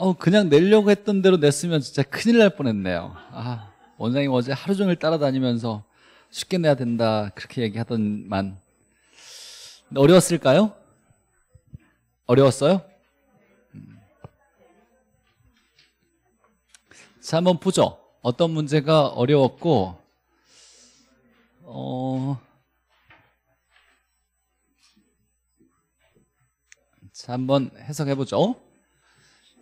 어, 그냥 내려고 했던 대로 냈으면 진짜 큰일 날 뻔했네요. 아, 원장님 어제 하루 종일 따라다니면서 쉽게 내야 된다 그렇게 얘기하던만 어려웠을까요? 어려웠어요? 음. 자, 한번 보죠. 어떤 문제가 어려웠고, 어, 자, 한번 해석해보죠.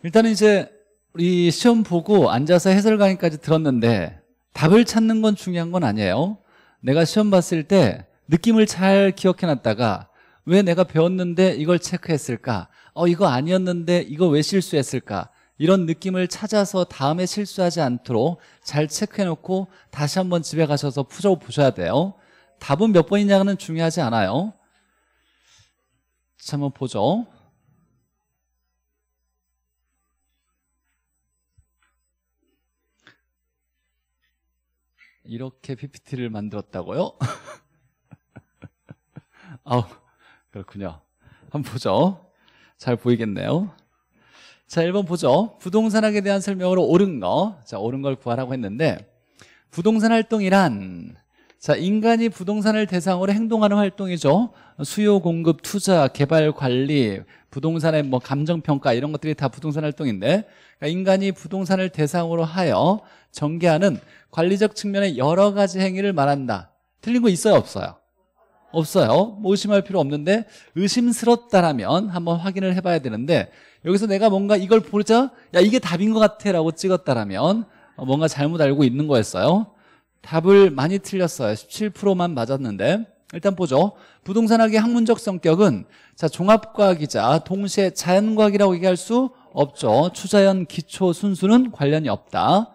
일단은 이제 우리 시험 보고 앉아서 해설 강의까지 들었는데 답을 찾는 건 중요한 건 아니에요. 내가 시험 봤을 때 느낌을 잘 기억해놨다가 왜 내가 배웠는데 이걸 체크했을까? 어, 이거 아니었는데 이거 왜 실수했을까? 이런 느낌을 찾아서 다음에 실수하지 않도록 잘 체크해놓고 다시 한번 집에 가셔서 풀어보셔야 돼요. 답은 몇 번이냐는 중요하지 않아요. 자, 한번 보죠. 이렇게 PPT를 만들었다고요? 아우, 그렇군요. 한번 보죠. 잘 보이겠네요. 자, 1번 보죠. 부동산학에 대한 설명으로 옳은 거. 자, 옳은 걸 구하라고 했는데, 부동산 활동이란, 자, 인간이 부동산을 대상으로 행동하는 활동이죠. 수요, 공급, 투자, 개발, 관리, 부동산의 뭐 감정평가 이런 것들이 다 부동산 활동인데, 그러니까 인간이 부동산을 대상으로 하여 전개하는 관리적 측면의 여러 가지 행위를 말한다. 틀린 거 있어요, 없어요? 없어요. 뭐 의심할 필요 없는데 의심스럽다라면 한번 확인을 해봐야 되는데 여기서 내가 뭔가 이걸 보자 야 이게 답인 것 같아 라고 찍었다라면 뭔가 잘못 알고 있는 거였어요. 답을 많이 틀렸어요. 17%만 맞았는데 일단 보죠. 부동산학의 학문적 성격은 자 종합과학이자 동시에 자연과학이라고 얘기할 수 없죠. 추자연 기초 순수는 관련이 없다.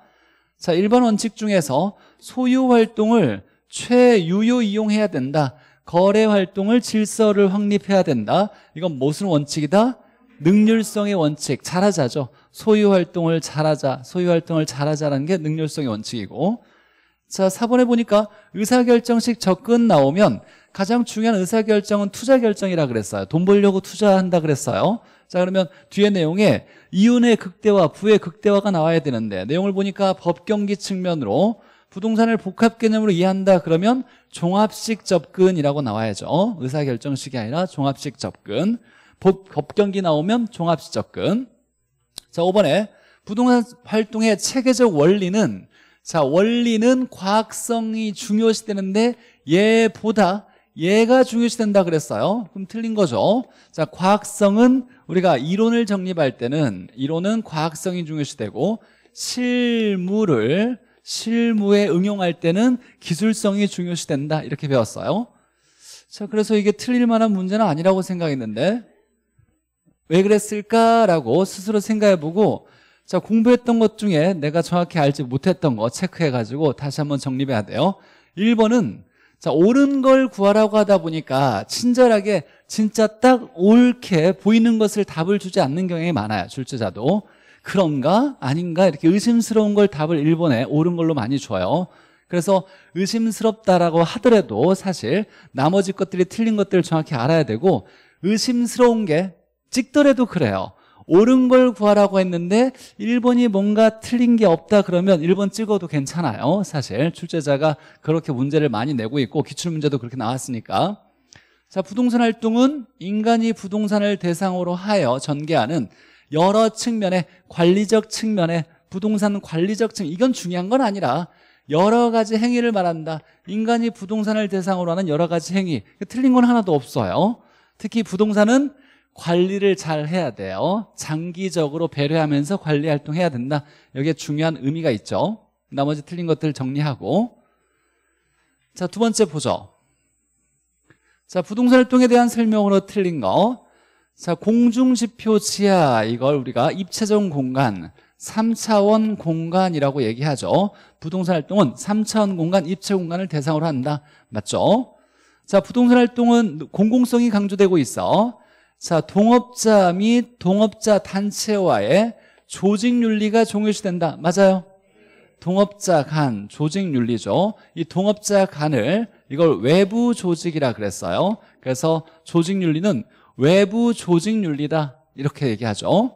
자 1번 원칙 중에서 소유 활동을 최유효 이용해야 된다. 거래 활동을 질서를 확립해야 된다. 이건 무슨 원칙이다? 능률성의 원칙, 잘하자죠. 소유 활동을 잘하자, 소유 활동을 잘하자라는 게 능률성의 원칙이고 자 4번에 보니까 의사결정식 접근 나오면 가장 중요한 의사결정은 투자결정이라 그랬어요. 돈 벌려고 투자한다 그랬어요. 자 그러면 뒤에 내용에 이윤의 극대화, 부의 극대화가 나와야 되는데 내용을 보니까 법경기 측면으로 부동산을 복합 개념으로 이해한다 그러면 종합식 접근이라고 나와야죠 의사결정식이 아니라 종합식 접근 법, 경기 나오면 종합식 접근 자 5번에 부동산 활동의 체계적 원리는 자 원리는 과학성이 중요시 되는데 얘보다 얘가 중요시 된다 그랬어요. 그럼 틀린 거죠. 자 과학성은 우리가 이론을 정립할 때는 이론은 과학성이 중요시 되고 실물을 실무에 응용할 때는 기술성이 중요시 된다. 이렇게 배웠어요. 자 그래서 이게 틀릴 만한 문제는 아니라고 생각했는데 왜 그랬을까라고 스스로 생각해보고 자 공부했던 것 중에 내가 정확히 알지 못했던 거 체크해가지고 다시 한번 정립해야 돼요. 1번은 자 옳은 걸 구하라고 하다 보니까 친절하게 진짜 딱 옳게 보이는 것을 답을 주지 않는 경향이 많아요 출제자도. 그런가? 아닌가? 이렇게 의심스러운 걸 답을 1번에 옳은 걸로 많이 줘요. 그래서 의심스럽다라고 하더라도 사실 나머지 것들이 틀린 것들을 정확히 알아야 되고 의심스러운 게 찍더라도 그래요 옳은 걸 구하라고 했는데 1번이 뭔가 틀린 게 없다 그러면 1번 찍어도 괜찮아요. 사실 출제자가 그렇게 문제를 많이 내고 있고 기출문제도 그렇게 나왔으니까. 자 부동산 활동은 인간이 부동산을 대상으로 하여 전개하는 여러 측면의 관리적 측면의 부동산 관리적 측면. 이건 중요한 건 아니라 여러 가지 행위를 말한다. 인간이 부동산을 대상으로 하는 여러 가지 행위. 틀린 건 하나도 없어요. 특히 부동산은 관리를 잘 해야 돼요 장기적으로 배려하면서 관리 활동해야 된다. 여기에 중요한 의미가 있죠. 나머지 틀린 것들 정리하고. 자 두 번째 보죠 자 부동산 활동에 대한 설명으로 틀린 거. 자, 공중지표 지하. 이걸 우리가 입체적 공간 3차원 공간이라고 얘기하죠. 부동산 활동은 3차원 공간, 입체 공간을 대상으로 한다. 맞죠? 자, 부동산 활동은 공공성이 강조되고 있어 자, 동업자 및 동업자 단체와의 조직윤리가 종요시된다. 맞아요? 동업자 간, 조직윤리죠. 이 동업자 간을 이걸 외부 조직이라 그랬어요. 그래서 조직윤리는 외부 조직 윤리다. 이렇게 얘기하죠.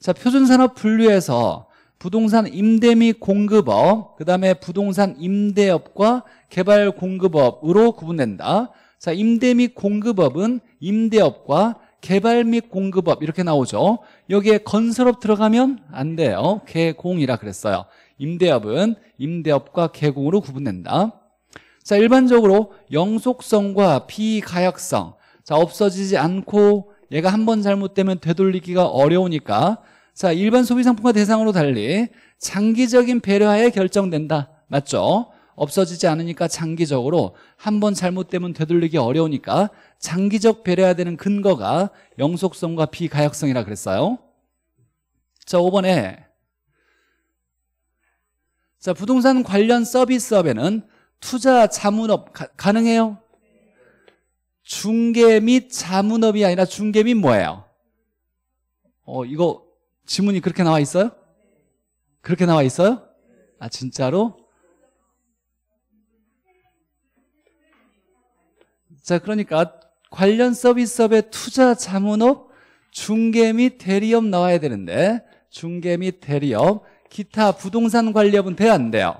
자, 표준산업 분류에서 부동산 임대 및 공급업, 그 다음에 부동산 임대업과 개발 공급업으로 구분된다. 자, 임대 및 공급업은 임대업과 개발 및 공급업 이렇게 나오죠. 여기에 건설업 들어가면 안 돼요. 개공이라 그랬어요. 임대업은 임대업과 개공으로 구분된다. 자, 일반적으로 영속성과 비가역성. 자, 없어지지 않고 얘가 한 번 잘못되면 되돌리기가 어려우니까 자, 일반 소비상품과 대상으로 달리 장기적인 배려하에 결정된다. 맞죠? 없어지지 않으니까 장기적으로 한 번 잘못되면 되돌리기 어려우니까 장기적 배려해야 되는 근거가 영속성과 비가역성이라 그랬어요. 자, 5번에 자, 부동산 관련 서비스업에는 투자 자문업 가, 가능해요? 중개 및 자문업이 아니라 중개 및 뭐예요? 어, 이거 지문이 그렇게 나와 있어요? 그렇게 나와 있어요? 아, 진짜로? 자, 그러니까 관련 서비스업의 투자 자문업, 중개 및 대리업 나와야 되는데 중개 및 대리업, 기타 부동산 관리업은 돼야 안 돼요?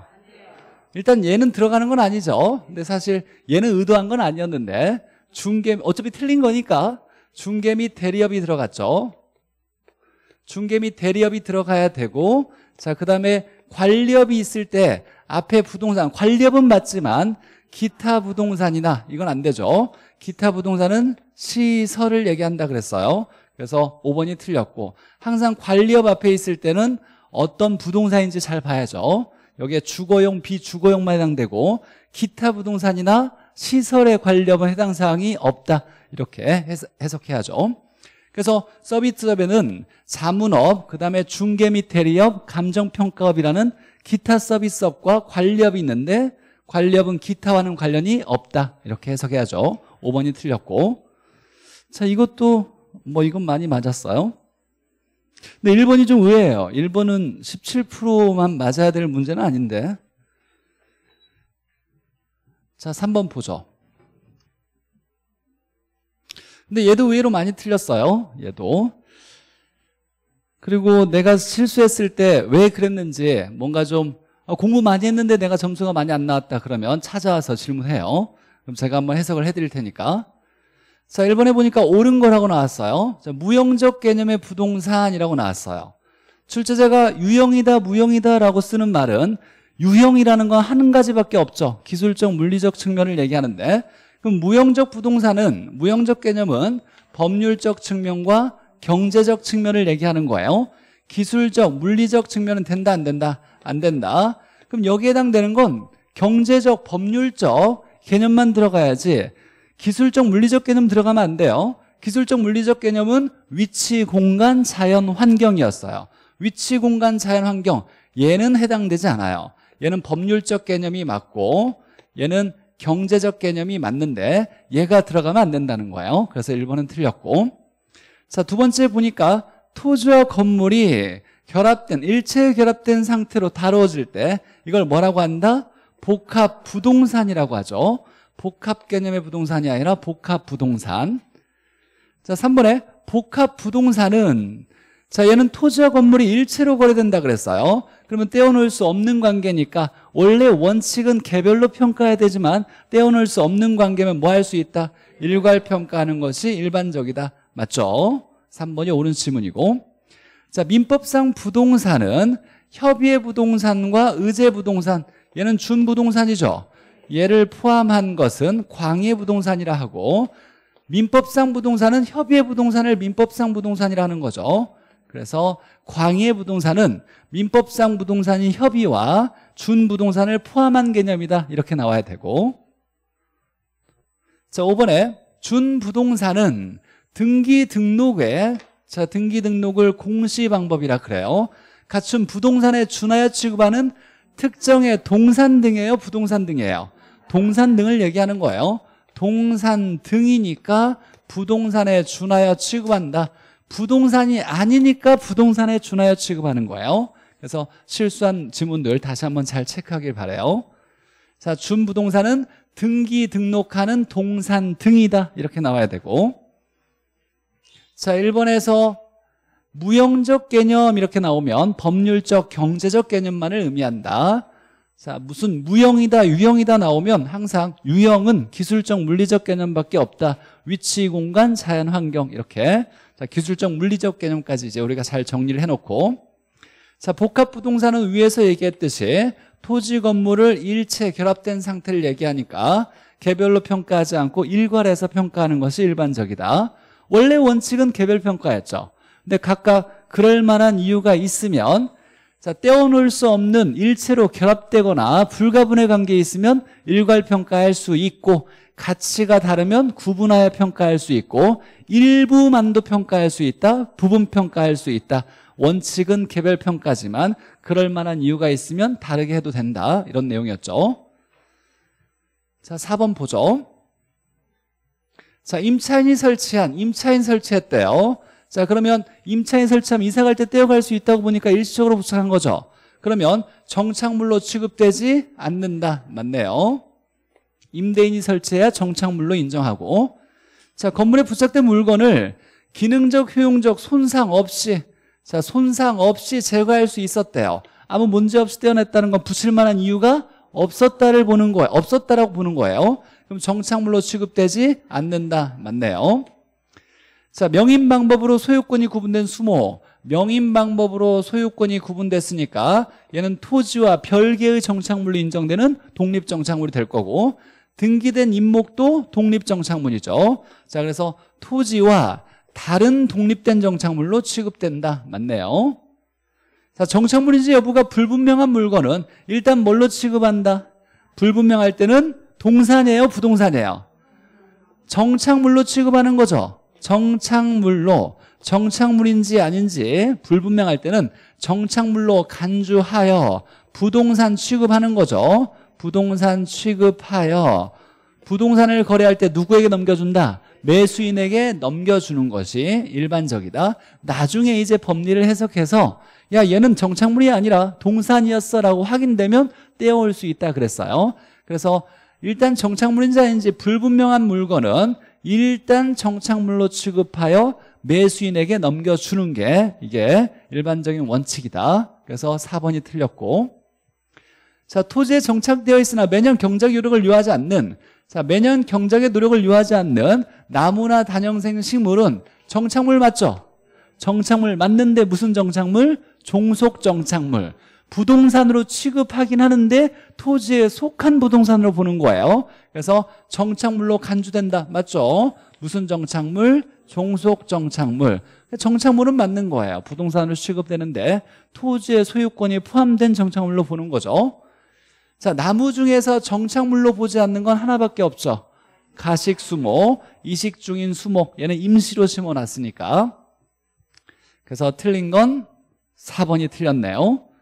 일단 얘는 들어가는 건 아니죠. 근데 사실 얘는 의도한 건 아니었는데 중개 어차피 틀린 거니까 중개 및 대리업이 들어갔죠. 중개 및 대리업이 들어가야 되고 자 그다음에 관리업이 있을 때 앞에 부동산 관리업은 맞지만 기타 부동산이나 이건 안 되죠. 기타 부동산은 시설을 얘기한다 그랬어요. 그래서 5번이 틀렸고 항상 관리업 앞에 있을 때는 어떤 부동산인지 잘 봐야죠. 여기에 주거용, 비주거용만 해당되고 기타 부동산이나 시설의 관리업은 해당 사항이 없다. 이렇게 해석해야죠. 그래서 서비스업에는 자문업, 그 다음에 중개 및 대리업, 감정평가업이라는 기타 서비스업과 관리업이 있는데 관리업은 기타와는 관련이 없다. 이렇게 해석해야죠. 5번이 틀렸고. 자, 이것도 뭐 이건 많이 맞았어요. 근데 1번이 좀 의외예요. 1번은 17%만 맞아야 될 문제는 아닌데. 자, 3번 보죠. 근데 얘도 의외로 많이 틀렸어요. 얘도. 그리고 내가 실수했을 때 왜 그랬는지 뭔가 좀 어, 공부 많이 했는데 내가 점수가 많이 안 나왔다 그러면 찾아와서 질문해요. 그럼 제가 한번 해석을 해드릴 테니까. 자, 1번에 보니까 옳은 거라고 나왔어요. 자, 무형적 개념의 부동산이라고 나왔어요. 출제자가 유형이다, 무형이다라고 쓰는 말은 유형이라는 건 한 가지밖에 없죠. 기술적, 물리적 측면을 얘기하는데 그럼 무형적 부동산은 무형적 개념은 법률적 측면과 경제적 측면을 얘기하는 거예요. 기술적, 물리적 측면은 된다, 안 된다? 안 된다. 그럼 여기에 해당되는 건 경제적, 법률적 개념만 들어가야지 기술적, 물리적 개념 들어가면 안 돼요. 기술적, 물리적 개념은 위치, 공간, 자연, 환경이었어요. 위치, 공간, 자연, 환경 얘는 해당되지 않아요. 얘는 법률적 개념이 맞고 얘는 경제적 개념이 맞는데 얘가 들어가면 안 된다는 거예요. 그래서 1번은 틀렸고 자, 두 번째 보니까 토지와 건물이 결합된 일체 결합된 상태로 다루어질 때 이걸 뭐라고 한다? 복합 부동산이라고 하죠. 복합 개념의 부동산이 아니라 복합 부동산. 자, 3번에 복합 부동산은 자, 얘는 토지와 건물이 일체로 거래된다 그랬어요. 그러면 떼어놓을 수 없는 관계니까 원래 원칙은 개별로 평가해야 되지만 떼어놓을 수 없는 관계면 뭐 할 수 있다? 일괄 평가하는 것이 일반적이다. 맞죠? 3번이 옳은 질문이고 자, 민법상 부동산은 협의의 부동산과 의제 부동산 얘는 준부동산이죠. 얘를 포함한 것은 광의 부동산이라 하고 민법상 부동산은 협의의 부동산을 민법상 부동산이라는 거죠. 그래서 광의 부동산은 민법상 부동산이 협의와 준부동산을 포함한 개념이다. 이렇게 나와야 되고 자 5번에 준부동산은 등기 등록에 자, 등기 등록을 공시 방법이라 그래요. 갖춘 부동산에 준하여 취급하는 특정의 동산 등이에요, 부동산 등이에요. 동산 등을 얘기하는 거예요. 동산 등이니까 부동산에 준하여 취급한다. 부동산이 아니니까 부동산에 준하여 취급하는 거예요. 그래서 실수한 지문들 다시 한번 잘 체크하길 바래요. 자, 준 부동산은 등기 등록하는 동산 등이다. 이렇게 나와야 되고 자, 1번에서 무형적 개념 이렇게 나오면 법률적 경제적 개념만을 의미한다. 자 무슨 무형이다 유형이다 나오면 항상 유형은 기술적 물리적 개념밖에 없다. 위치 공간 자연 환경 이렇게. 자 기술적 물리적 개념까지 이제 우리가 잘 정리를 해놓고. 자 복합 부동산은 위에서 얘기했듯이 토지 건물을 일체 결합된 상태를 얘기하니까 개별로 평가하지 않고 일괄해서 평가하는 것이 일반적이다 원래 원칙은 개별 평가였죠. 근데 각각 그럴 만한 이유가 있으면 자 떼어놓을 수 없는 일체로 결합되거나 불가분의 관계에 있으면 일괄 평가할 수 있고 가치가 다르면 구분하여 평가할 수 있고 일부만도 평가할 수 있다 부분 평가할 수 있다. 원칙은 개별 평가지만 그럴 만한 이유가 있으면 다르게 해도 된다. 이런 내용이었죠. 자 4번 보죠 자 임차인이 설치한 임차인 설치했대요. 자 그러면 임차인 설치하면 이사 갈 때 떼어갈 수 있다고 보니까 일시적으로 부착한 거죠. 그러면 정착물로 취급되지 않는다. 맞네요. 임대인이 설치해야 정착물로 인정하고. 자 건물에 부착된 물건을 기능적 효용적 손상 없이 자 손상 없이 제거할 수 있었대요. 아무 문제 없이 떼어냈다는 건 붙일 만한 이유가 없었다를 보는 거예요. 없었다라고 보는 거예요 그럼 정착물로 취급되지 않는다 맞네요 자, 명인 방법으로 소유권이 구분된 수모. 명인 방법으로 소유권이 구분됐으니까 얘는 토지와 별개의 정착물로 인정되는 독립 정착물이 될 거고 등기된 임목도 독립 정착물이죠. 자, 그래서 토지와 다른 독립된 정착물로 취급된다. 맞네요. 자, 정착물인지 여부가 불분명한 물건은 일단 뭘로 취급한다? 불분명할 때는 동산이에요, 부동산이에요? 정착물로 취급하는 거죠. 정착물로 정착물인지 아닌지 불분명할 때는 정착물로 간주하여 부동산 취급하는 거죠 부동산 취급하여 부동산을 거래할 때 누구에게 넘겨준다? 매수인에게 넘겨주는 것이 일반적이다 나중에 이제 법리를 해석해서 야 얘는 정착물이 아니라 동산이었어 라고 확인되면 떼어올 수 있다 그랬어요 그래서 일단 정착물인지 불분명한 물건은 일단 정착물로 취급하여 매수인에게 넘겨주는 게 이게 일반적인 원칙이다 그래서 4번이 틀렸고 자 토지에 정착되어 있으나 매년 경작 요력을 요하지 않는 자 매년 경작의 노력을 요하지 않는 나무나 단형생 식물은 정착물 맞죠? 정착물 맞는데 무슨 정착물? 종속 정착물 부동산으로 취급하긴 하는데 토지에 속한 부동산으로 보는 거예요. 그래서 정착물로 간주된다. 맞죠? 무슨 정착물? 종속 정착물. 정착물은 맞는 거예요. 부동산으로 취급되는데 토지의 소유권이 포함된 정착물로 보는 거죠. 자 나무 중에서 정착물로 보지 않는 건 하나밖에 없죠. 가식 수목, 이식 중인 수목 얘는 임시로 심어 놨으니까. 그래서 틀린 건 4번이 틀렸네요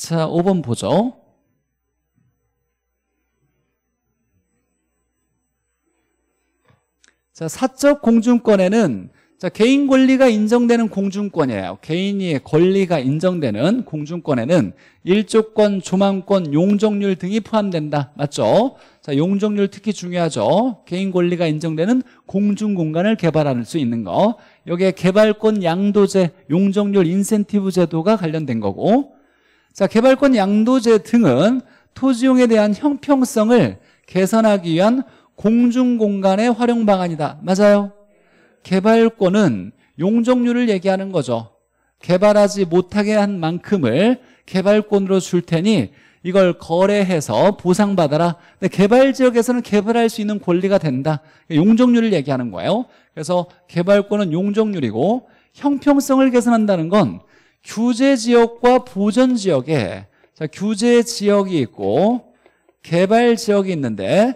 자, 5번 보죠. 자, 사적 공중권에는 자, 개인 권리가 인정되는 공중권이에요. 개인의 권리가 인정되는 공중권에는 일조권, 조망권, 용적률 등이 포함된다. 맞죠? 자, 용적률 특히 중요하죠. 개인 권리가 인정되는 공중 공간을 개발할 수 있는 거. 여기에 개발권 양도제, 용적률 인센티브 제도가 관련된 거고 자, 개발권 양도제 등은 토지용에 대한 형평성을 개선하기 위한 공중공간의 활용 방안이다. 맞아요? 개발권은 용적률을 얘기하는 거죠. 개발하지 못하게 한 만큼을 개발권으로 줄 테니 이걸 거래해서 보상받아라. 근데 개발 지역에서는 개발할 수 있는 권리가 된다. 용적률을 얘기하는 거예요. 그래서 개발권은 용적률이고 형평성을 개선한다는 건 규제 지역과 보전 지역에 자, 규제 지역이 있고 개발 지역이 있는데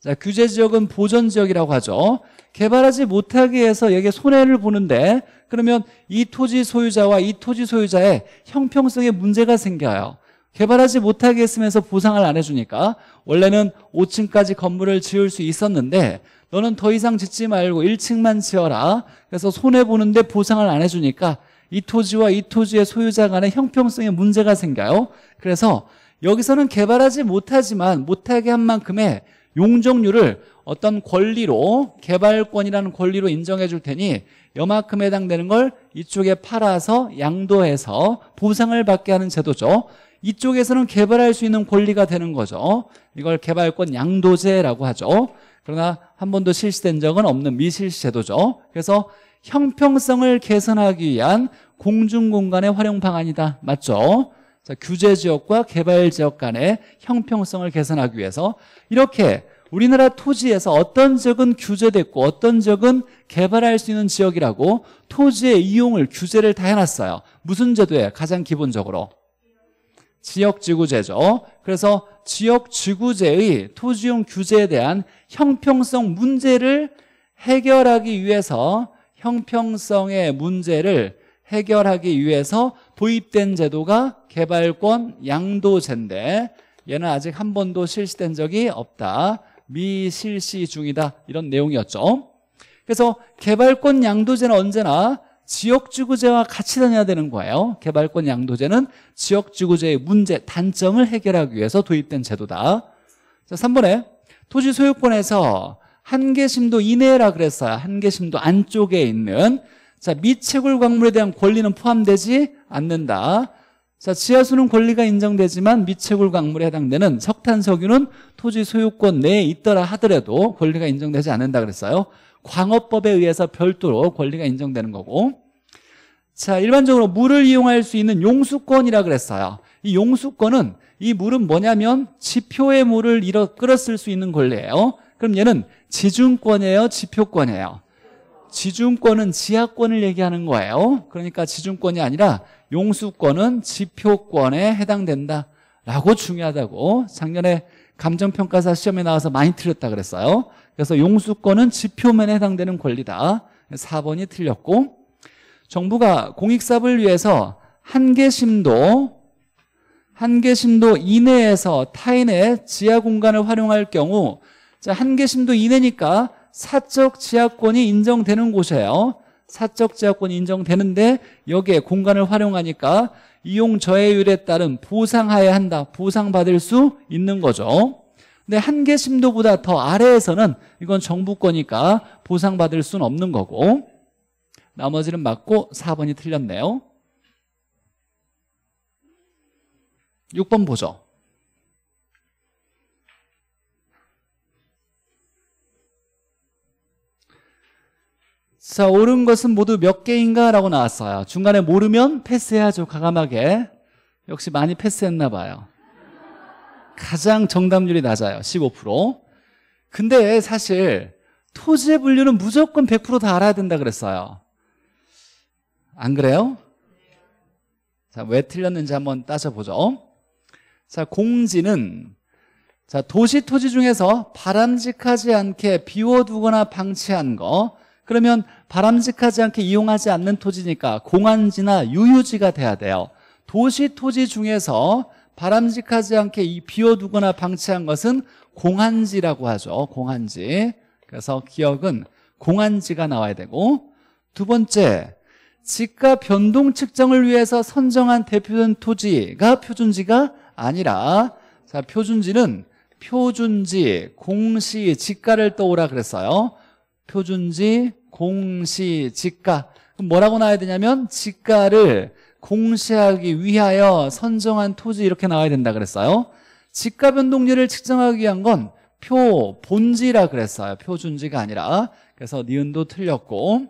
자, 규제 지역은 보전 지역이라고 하죠. 개발하지 못하게 해서 여기에 손해를 보는데 그러면 이 토지 소유자와 이 토지 소유자의 형평성에 문제가 생겨요. 개발하지 못하게 했으면서 보상을 안 해주니까 원래는 5층까지 건물을 지을 수 있었는데 너는 더 이상 짓지 말고 1층만 지어라. 그래서 손해보는데 보상을 안 해주니까 이 토지와 이 토지의 소유자 간의 형평성에 문제가 생겨요. 그래서 여기서는 개발하지 못하지만 못하게 한 만큼의 용적률을 어떤 권리로 개발권이라는 권리로 인정해 줄 테니 여만큼 해당되는 걸 이쪽에 팔아서 양도해서 보상을 받게 하는 제도죠. 이쪽에서는 개발할 수 있는 권리가 되는 거죠. 이걸 개발권 양도제라고 하죠. 그러나 한 번도 실시된 적은 없는 미실시 제도죠. 그래서 형평성을 개선하기 위한 공중공간의 활용 방안이다. 맞죠? 자, 규제 지역과 개발 지역 간의 형평성을 개선하기 위해서 이렇게 우리나라 토지에서 어떤 지역은 규제됐고 어떤 지역은 개발할 수 있는 지역이라고 토지의 이용을 규제를 다 해놨어요. 무슨 제도에? 가장 기본적으로. 지역지구제죠. 그래서 지역지구제의 토지용 규제에 대한 형평성 문제를 해결하기 위해서 형평성의 문제를 해결하기 위해서 도입된 제도가 개발권 양도제인데 얘는 아직 한 번도 실시된 적이 없다. 미실시 중이다. 이런 내용이었죠. 그래서 개발권 양도제는 언제나 지역지구제와 같이 다녀야 되는 거예요. 개발권 양도제는 지역지구제의 문제, 단점을 해결하기 위해서 도입된 제도다. 자 3번에 토지 소유권에서 한계심도 이내라 그랬어요 한계심도 안쪽에 있는 자 미채굴 광물에 대한 권리는 포함되지 않는다 자, 지하수는 권리가 인정되지만 미채굴 광물에 해당되는 석탄, 석유는 토지 소유권 내에 있더라 하더라도 권리가 인정되지 않는다 그랬어요. 광업법에 의해서 별도로 권리가 인정되는 거고. 자, 일반적으로 물을 이용할 수 있는 용수권이라 그랬어요. 이 용수권은 이 물은 뭐냐면 지표의 물을 끌었을 수 있는 권리예요. 그럼 얘는 지중권이에요, 지표권이에요. 지중권은 지하권을 얘기하는 거예요. 그러니까 지중권이 아니라 용수권은 지표권에 해당된다 라고 중요하다고 작년에 감정평가사 시험에 나와서 많이 틀렸다 그랬어요. 그래서 용수권은 지표면에 해당되는 권리다. 4번이 틀렸고 정부가 공익사업을 위해서 한계심도 한계심도 이내에서 타인의 지하 공간을 활용할 경우 자, 한계심도 이내니까 사적 지하권이 인정되는 곳이에요. 사적 지하권이 인정되는데 여기에 공간을 활용하니까 이용 저해율에 따른 보상하여야 한다. 보상받을 수 있는 거죠. 근데 한계 심도보다 더 아래에서는 이건 정부 거니까 보상받을 수는 없는 거고 나머지는 맞고 4번이 틀렸네요. 6번 보죠. 자, 옳은 것은 모두 몇 개인가? 라고 나왔어요. 중간에 모르면 패스해야죠. 가감하게. 역시 많이 패스했나 봐요. 가장 정답률이 낮아요. 15%. 근데 사실 토지의 분류는 무조건 100%다 알아야 된다 그랬어요. 안 그래요? 자, 왜 틀렸는지 한번 따져보죠. 자, 공지는 자, 도시 토지 중에서 바람직하지 않게 비워두거나 방치한 거 그러면 바람직하지 않게 이용하지 않는 토지니까 공안지나 유유지가 돼야 돼요. 도시 토지 중에서 바람직하지 않게 비워두거나 방치한 것은 공한지라고 하죠. 공한지. 그래서 기억은 공한지가 나와야 되고. 두 번째 지가 변동 측정을 위해서 선정한 대표된 토지가 표준지가 아니라 자 표준지는 표준지, 공시, 지가를 떠오라 그랬어요. 표준지, 공시, 그럼 뭐라고 나와야 되냐면 지가를 공시하기 위하여 선정한 토지 이렇게 나와야 된다 그랬어요. 지가 변동률을 측정하기 위한 건 표, 본지라 그랬어요. 표준지가 아니라. 그래서 니은도 틀렸고.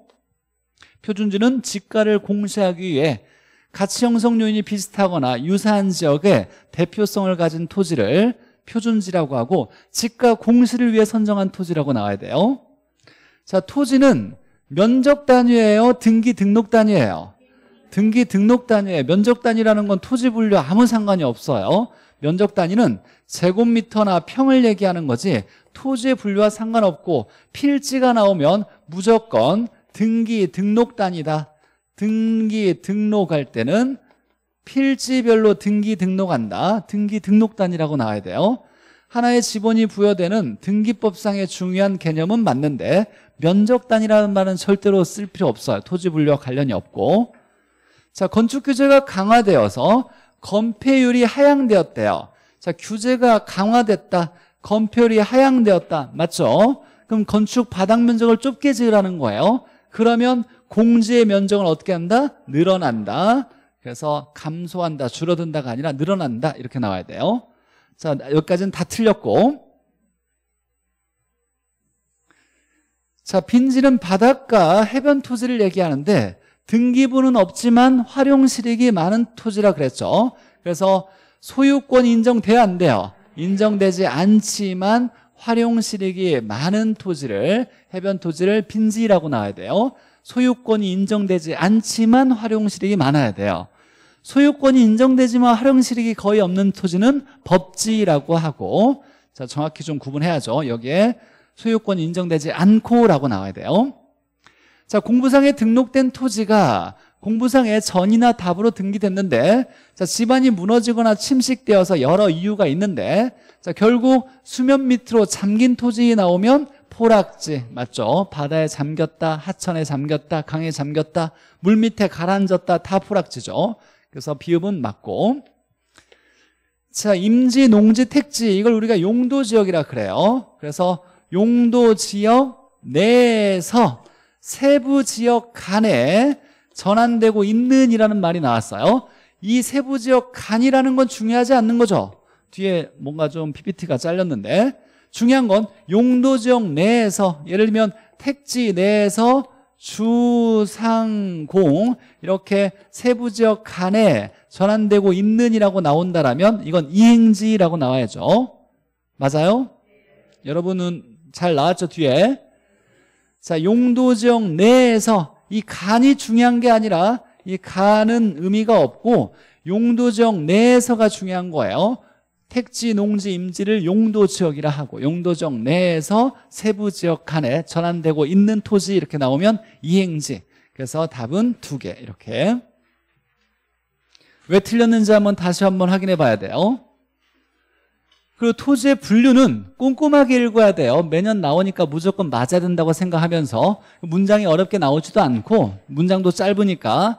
표준지는 지가를 공시하기 위해 가치 형성 요인이 비슷하거나 유사한 지역의 대표성을 가진 토지를 표준지라고 하고 지가 공시를 위해 선정한 토지라고 나와야 돼요 자, 토지는 면적 단위예요? 등기 등록 단위예요? 등기 등록 단위예요. 면적 단위라는 건 토지 분류 아무 상관이 없어요. 면적 단위는 제곱미터나 평을 얘기하는 거지 토지의 분류와 상관없고 필지가 나오면 무조건 등기 등록 단위다. 등기 등록할 때는 필지별로 등기 등록한다. 등기 등록 단위라고 나와야 돼요. 하나의 지번이 부여되는 등기법상의 중요한 개념은 맞는데 면적 단위라는 말은 절대로 쓸 필요 없어요. 토지 분류와 관련이 없고. 자, 건축 규제가 강화되어서 건폐율이 하향되었대요. 자, 규제가 강화됐다. 건폐율이 하향되었다. 맞죠? 그럼 건축 바닥 면적을 좁게 지으라는 거예요. 그러면 공지의 면적은 어떻게 한다? 늘어난다. 그래서 감소한다, 줄어든다가 아니라 늘어난다. 이렇게 나와야 돼요. 자, 여기까지는 다 틀렸고. 자, 빈지는 바닷가 해변 토지를 얘기하는데 등기부는 없지만 활용 실익이 많은 토지라 그랬죠. 그래서 소유권 인정돼야 안 돼요. 인정되지 않지만 활용 실익이 많은 토지를 해변 토지를 빈지라고 나와야 돼요. 소유권이 인정되지 않지만 활용 실익이 많아야 돼요. 소유권이 인정되지만 활용 실익이 거의 없는 토지는 법지라고 하고 자 정확히 좀 구분해야죠. 여기에 소유권이 인정되지 않고라고 나와야 돼요. 자 공부상에 등록된 토지가 공부상에 전이나 답으로 등기됐는데 자 집안이 무너지거나 침식되어서 여러 이유가 있는데 자 결국 수면 밑으로 잠긴 토지 나오면 포락지 맞죠? 바다에 잠겼다, 하천에 잠겼다, 강에 잠겼다, 물 밑에 가라앉았다 다 포락지죠. 그래서 비읍은 맞고 자 임지, 농지, 택지 이걸 우리가 용도 지역이라 그래요. 그래서 용도 지역 내에서 세부 지역 간에 전환되고 있는 이라는 말이 나왔어요. 이 세부 지역 간이라는 건 중요하지 않는 거죠. 뒤에 뭔가 좀 PPT가 잘렸는데 중요한 건 용도 지역 내에서 예를 들면 택지 내에서 주상공 이렇게 세부 지역 간에 전환되고 있는이라고 나온다라면 이건 이행지라고 나와야죠. 맞아요? 여러분은 잘 나왔죠 뒤에. 자 용도지역 내에서 이 간이 중요한 게 아니라 이 간은 의미가 없고 용도지역 내에서가 중요한 거예요. 택지, 농지, 임지를 용도지역이라 하고 용도지역 내에서 세부지역 간에 전환되고 있는 토지 이렇게 나오면 이행지. 그래서 답은 두 개 이렇게. 왜 틀렸는지 한번 다시 한번 확인해 봐야 돼요 그리고 토지의 분류는 꼼꼼하게 읽어야 돼요 매년 나오니까 무조건 맞아야 된다고 생각하면서 문장이 어렵게 나오지도 않고 문장도 짧으니까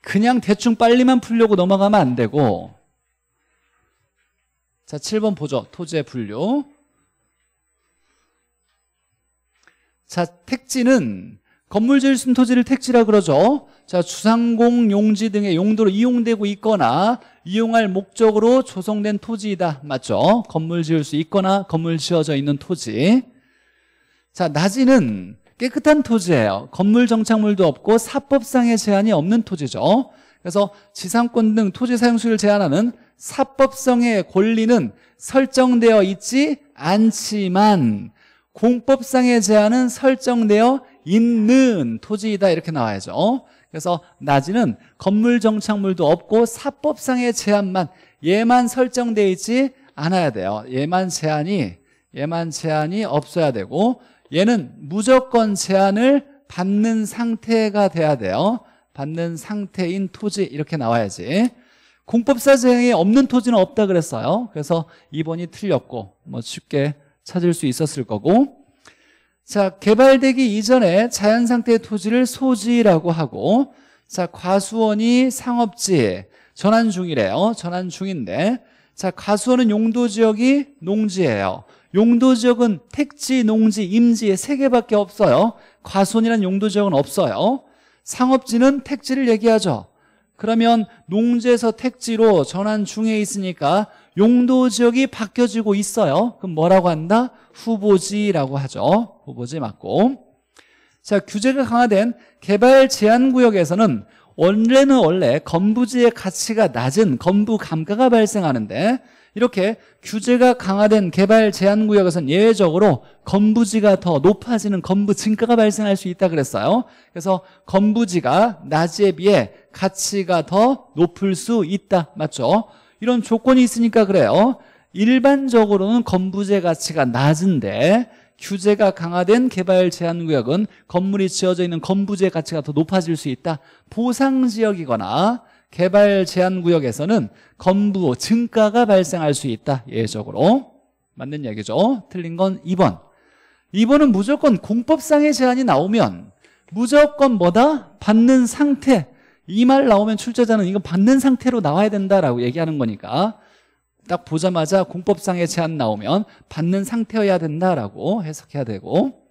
그냥 대충 빨리만 풀려고 넘어가면 안 되고 자, 7번 보죠. 토지의 분류. 자, 택지는 건물 지을 수 있는 토지를 택지라 그러죠. 자, 주상공, 용지 등의 용도로 이용되고 있거나 이용할 목적으로 조성된 토지이다. 맞죠? 건물 지을 수 있거나 건물 지어져 있는 토지. 자, 낮이는 깨끗한 토지예요. 건물 정착물도 없고 사법상의 제한이 없는 토지죠. 그래서 지상권 등 토지 사용 수를 제한하는 사법성의 권리는 설정되어 있지 않지만 공법상의 제한은 설정되어 있는 토지이다 이렇게 나와야죠 그래서 낮이는 건물 정착물도 없고 사법상의 제한만 얘만 설정되어 있지 않아야 돼요. 얘만 제한이 얘만 제한이 없어야 되고 얘는 무조건 제한을 받는 상태가 돼야 돼요. 받는 상태인 토지 이렇게 나와야지. 공법사정이 없는 토지는 없다 그랬어요. 그래서 2번이 틀렸고 뭐 쉽게 찾을 수 있었을 거고 자 개발되기 이전에 자연 상태의 토지를 소지라고 하고 자 과수원이 상업지 전환 중이래요. 전환 중인데 자 과수원은 용도 지역이 농지예요. 용도 지역은 택지, 농지, 임지 세 개밖에 없어요. 과수원이라는 용도 지역은 없어요. 상업지는 택지를 얘기하죠. 그러면 농지에서 택지로 전환 중에 있으니까 용도 지역이 바뀌어지고 있어요. 그럼 뭐라고 한다? 후보지라고 하죠. 후보지 맞고. 자, 규제가 강화된 개발 제한 구역에서는 원래는 원래 건부지의 가치가 낮은 건부 감가가 발생하는데 이렇게 규제가 강화된 개발 제한 구역에서는 예외적으로 건부지가 더 높아지는 건부 증가가 발생할 수 있다 그랬어요. 그래서 건부지가 낮에 비해 가치가 더 높을 수 있다. 맞죠? 이런 조건이 있으니까 그래요. 일반적으로는 건부재 가치가 낮은데 규제가 강화된 개발 제한 구역은 건물이 지어져 있는 건부재 가치가 더 높아질 수 있다. 보상 지역이거나 개발 제한 구역에서는 건부 증가가 발생할 수 있다 예외적으로 맞는 얘기죠 틀린 건 2번 2번은 무조건 공법상의 제한이 나오면 무조건 뭐다? 받는 상태 이 말 나오면 출제자는 이거 받는 상태로 나와야 된다라고 얘기하는 거니까 딱 보자마자 공법상의 제한 나오면 받는 상태여야 된다라고 해석해야 되고.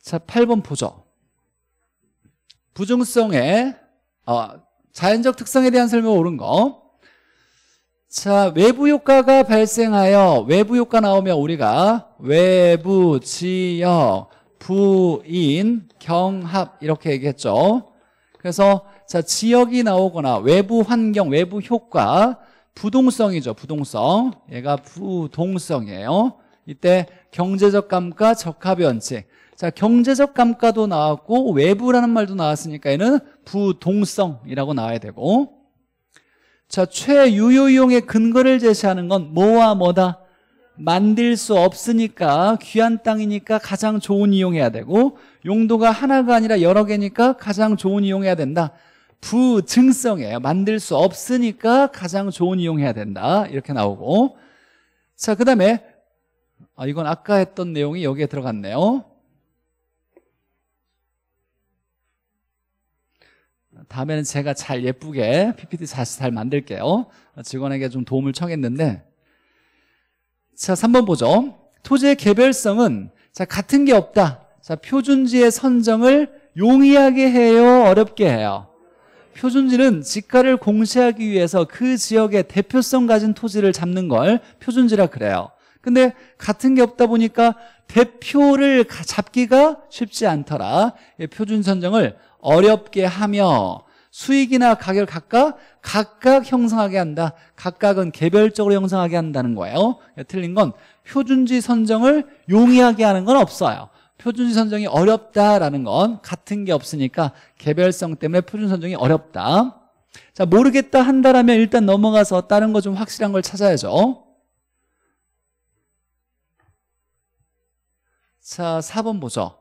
자 8번 보죠 부중성의 어, 자연적 특성에 대한 설명 옳은 거. 자, 외부 효과가 발생하여 외부 효과 나오면 우리가 외부, 지역, 부인, 경합 이렇게 얘기했죠. 그래서 자, 지역이 나오거나 외부 환경, 외부 효과 부동성이죠. 부동성. 얘가 부동성이에요. 이때 경제적 감가, 적합 원칙. 자, 경제적 감가도 나왔고 외부라는 말도 나왔으니까 얘는 부동성이라고 나와야 되고 자, 최유효이용의 근거를 제시하는 건 뭐와 뭐다? 만들 수 없으니까 귀한 땅이니까 가장 좋은 이용해야 되고 용도가 하나가 아니라 여러 개니까 가장 좋은 이용해야 된다. 부증성이에요. 만들 수 없으니까 가장 좋은 이용해야 된다. 이렇게 나오고 자, 그 다음에 아, 이건 아까 했던 내용이 여기에 들어갔네요. 다음에는 제가 잘 예쁘게 PPT 다시 잘 만들게요. 직원에게 좀 도움을 청했는데 자 3번 보죠. 토지의 개별성은 자 같은 게 없다. 자 표준지의 선정을 용이하게 해요, 어렵게 해요. 표준지는 지가를 공시하기 위해서 그 지역의 대표성 가진 토지를 잡는 걸 표준지라 그래요. 근데 같은 게 없다 보니까 대표를 잡기가 쉽지 않더라. 표준 선정을 어렵게 하며 수익이나 가격을 각각 각각 형성하게 한다. 각각은 개별적으로 형성하게 한다는 거예요. 틀린 건 표준지 선정을 용이하게 하는 건 없어요. 표준지 선정이 어렵다라는 건 같은 게 없으니까 개별성 때문에 표준 선정이 어렵다. 자 모르겠다 한다라면 일단 넘어가서 다른 거 좀 확실한 걸 찾아야죠. 자, 4번 보죠.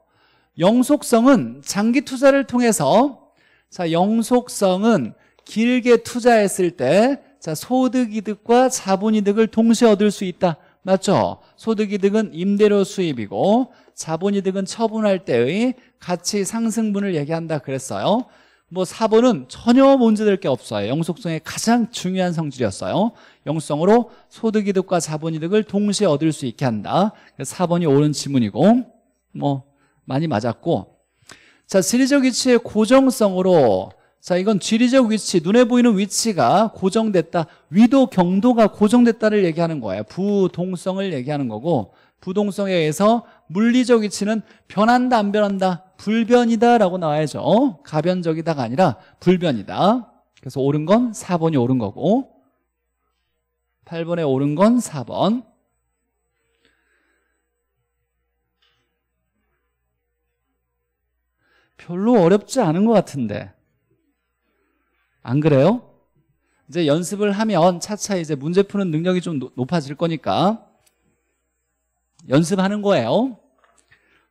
영속성은 장기 투자를 통해서 자, 영속성은 길게 투자했을 때 자, 소득이득과 자본이득을 동시에 얻을 수 있다. 맞죠? 소득이득은 임대료 수입이고 자본이득은 처분할 때의 가치 상승분을 얘기한다 그랬어요. 뭐 4번은 전혀 문제될 게 없어요. 영속성의 가장 중요한 성질이었어요. 영성으로 소득이득과 자본이득을 동시에 얻을 수 있게 한다. 4번이 옳은 지문이고 뭐 많이 맞았고 자 지리적 위치의 고정성으로 자 이건 지리적 위치 눈에 보이는 위치가 고정됐다. 위도 경도가 고정됐다를 얘기하는 거예요. 부동성을 얘기하는 거고 부동성에 의해서 물리적 위치는 변한다 안 변한다? 불변이다 라고 나와야죠. 가변적이다가 아니라 불변이다. 그래서 옳은 건 4번이 옳은 거고 8번에 옳은 건 4번. 별로 어렵지 않은 것 같은데 안 그래요? 이제 연습을 하면 차차 이제 문제 푸는 능력이 좀 높아질 거니까 연습하는 거예요.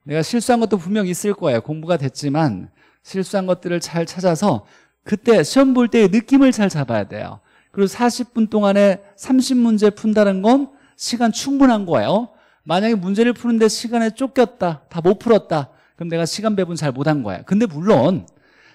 내가 실수한 것도 분명 있을 거예요. 공부가 됐지만 실수한 것들을 잘 찾아서 그때 시험 볼 때의 느낌을 잘 잡아야 돼요. 그리고 40분 동안에 30문제 푼다는 건 시간 충분한 거예요. 만약에 문제를 푸는데 시간에 쫓겼다 다 못 풀었다 그럼 내가 시간 배분 잘 못한 거야. 근데 물론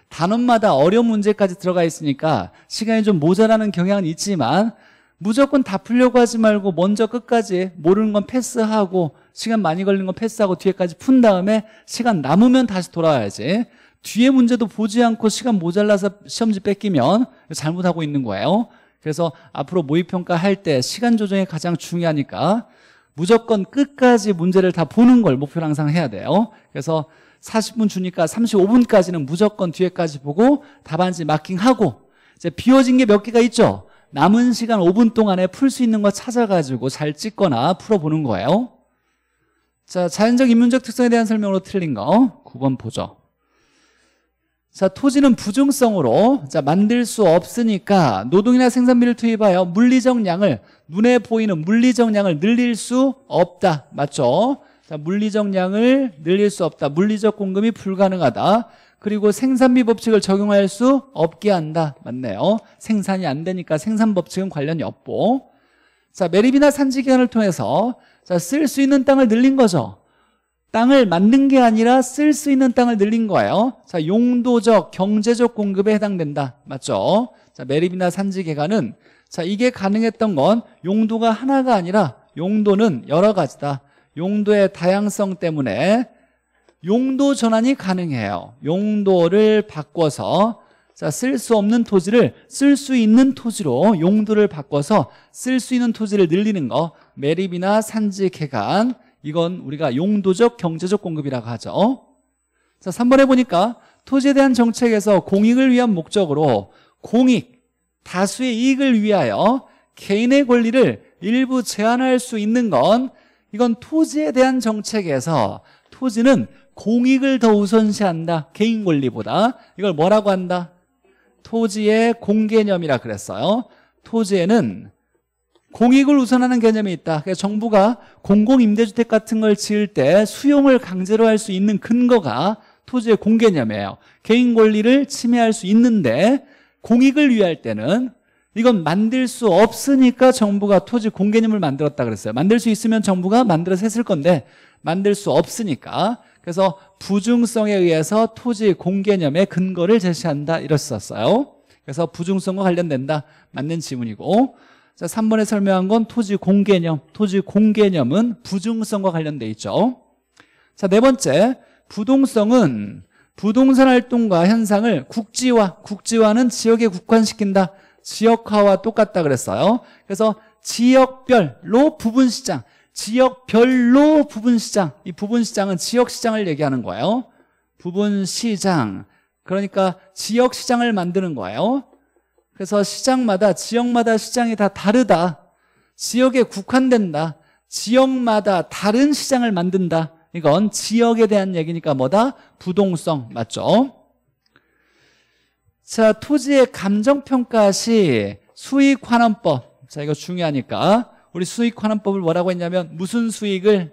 단원마다 어려운 문제까지 들어가 있으니까 시간이 좀 모자라는 경향은 있지만 무조건 다 풀려고 하지 말고 먼저 끝까지 모르는 건 패스하고 시간 많이 걸리는 건 패스하고 뒤에까지 푼 다음에 시간 남으면 다시 돌아와야지. 뒤에 문제도 보지 않고 시간 모자라서 시험지 뺏기면 잘못하고 있는 거예요. 그래서 앞으로 모의평가 할 때 시간 조정이 가장 중요하니까 무조건 끝까지 문제를 다 보는 걸 목표로 항상 해야 돼요. 그래서 40분 주니까 35분까지는 무조건 뒤에까지 보고 답안지 마킹하고 이제 비워진 게 몇 개가 있죠? 남은 시간 5분 동안에 풀 수 있는 거 찾아가지고 잘 찍거나 풀어보는 거예요. 자 자연적 인문적 특성에 대한 설명으로 틀린 거 9번 보죠. 자 토지는 부중성으로 자 만들 수 없으니까 노동이나 생산비를 투입하여 물리적 양을 눈에 보이는 물리적 양을 늘릴 수 없다. 맞죠? 자 물리적 양을 늘릴 수 없다. 물리적 공급이 불가능하다. 그리고 생산비 법칙을 적용할 수 없게 한다. 맞네요. 생산이 안 되니까 생산 법칙은 관련이 없고. 자 매립이나 산지 기간을 통해서 쓸수 있는 땅을 늘린 거죠. 땅을 만든 게 아니라 쓸 수 있는 땅을 늘린 거예요. 자 용도적 경제적 공급에 해당된다. 맞죠? 자 매립이나 산지 개간은 자, 이게 가능했던 건 용도가 하나가 아니라 용도는 여러 가지다. 용도의 다양성 때문에 용도 전환이 가능해요. 용도를 바꿔서 자, 쓸수 없는 토지를 쓸 수 있는 토지로 용도를 바꿔서 쓸 수 있는 토지를 늘리는 거 매립이나 산지 개간 이건 우리가 용도적 경제적 공급이라고 하죠. 자, 3번에 보니까 토지에 대한 정책에서 공익을 위한 목적으로 공익, 다수의 이익을 위하여 개인의 권리를 일부 제한할 수 있는 건 이건 토지에 대한 정책에서 토지는 공익을 더 우선시한다. 개인 권리보다. 이걸 뭐라고 한다? 토지의 공개념이라 그랬어요. 토지에는 공익을 우선하는 개념이 있다. 그래서 정부가 공공임대주택 같은 걸 지을 때 수용을 강제로 할 수 있는 근거가 토지의 공개념이에요. 개인 권리를 침해할 수 있는데 공익을 위할 때는 이건 만들 수 없으니까 정부가 토지 공개념을 만들었다 그랬어요. 만들 수 있으면 정부가 만들어서 했을 건데 만들 수 없으니까 그래서 부중성에 의해서 토지 공개념의 근거를 제시한다 이랬었어요. 그래서 부중성과 관련된다. 맞는 지문이고 자, 3번에 설명한 건 토지 공개념. 토지 공개념은 부중성과 관련돼 있죠. 자, 네 번째 부동성은 부동산 활동과 현상을 국지화, 국지화는 지역에 국한시킨다. 지역화와 똑같다 그랬어요. 그래서 지역별로 부분시장, 지역별로 부분시장. 이 부분시장은 지역시장을 얘기하는 거예요. 부분시장. 그러니까 지역시장을 만드는 거예요. 그래서 시장마다, 지역마다 시장이 다 다르다. 지역에 국한된다. 지역마다 다른 시장을 만든다. 이건 지역에 대한 얘기니까 뭐다? 부동성 맞죠? 자 토지의 감정평가 시 수익환원법. 자 이거 중요하니까. 우리 수익환원법을 뭐라고 했냐면 무슨 수익을?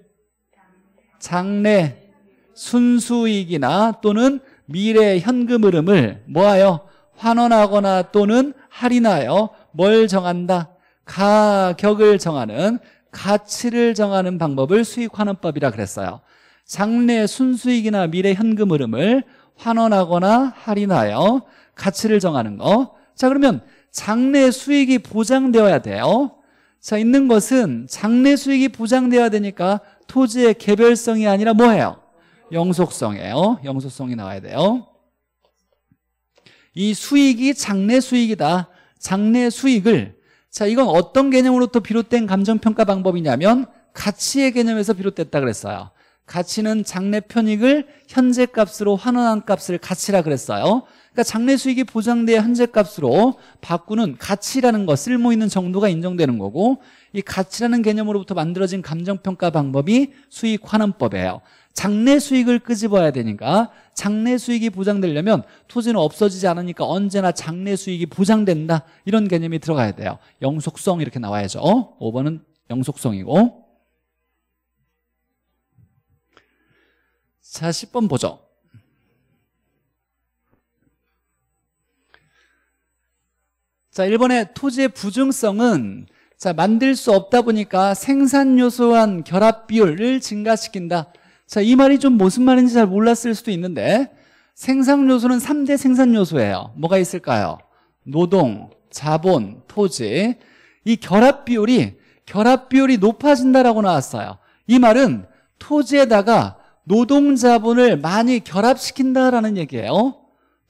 장래 순수익이나 또는 미래 현금 흐름을 뭐하여? 환원하거나 또는 할인하여 뭘 정한다? 가격을 정하는 가치를 정하는 방법을 수익환원법이라 그랬어요. 장래 순수익이나 미래 현금 흐름을 환원하거나 할인하여 가치를 정하는 거. 자, 그러면 장래 수익이 보장되어야 돼요. 자, 있는 것은 장래 수익이 보장되어야 되니까 토지의 개별성이 아니라 뭐예요? 영속성이에요. 영속성이 나와야 돼요. 이 수익이 장래 수익이다. 장래 수익을 자, 이건 어떤 개념으로부터 비롯된 감정평가 방법이냐면 가치의 개념에서 비롯됐다 그랬어요. 가치는 장래 편익을 현재 값으로 환원한 값을 가치라 그랬어요. 그러니까 장래 수익이 보장돼야 현재 값으로 바꾸는 가치라는 거 쓸모 있는 정도가 인정되는 거고 이 가치라는 개념으로부터 만들어진 감정평가 방법이 수익 환원법이에요. 장래 수익을 끄집어야 되니까 장래 수익이 보장되려면 토지는 없어지지 않으니까 언제나 장래 수익이 보장된다 이런 개념이 들어가야 돼요. 영속성 이렇게 나와야죠. 5번은 영속성이고 자, 10번 보죠. 자, 1번의 토지의 부중성은 자, 만들 수 없다 보니까 생산 요소한 결합 비율을 증가시킨다. 자, 이 말이 좀 무슨 말인지 잘 몰랐을 수도 있는데 생산 요소는 3대 생산 요소예요. 뭐가 있을까요? 노동, 자본, 토지. 이 결합 비율이 결합 비율이 높아진다라고 나왔어요. 이 말은 토지에다가 노동 자본을 많이 결합시킨다라는 얘기예요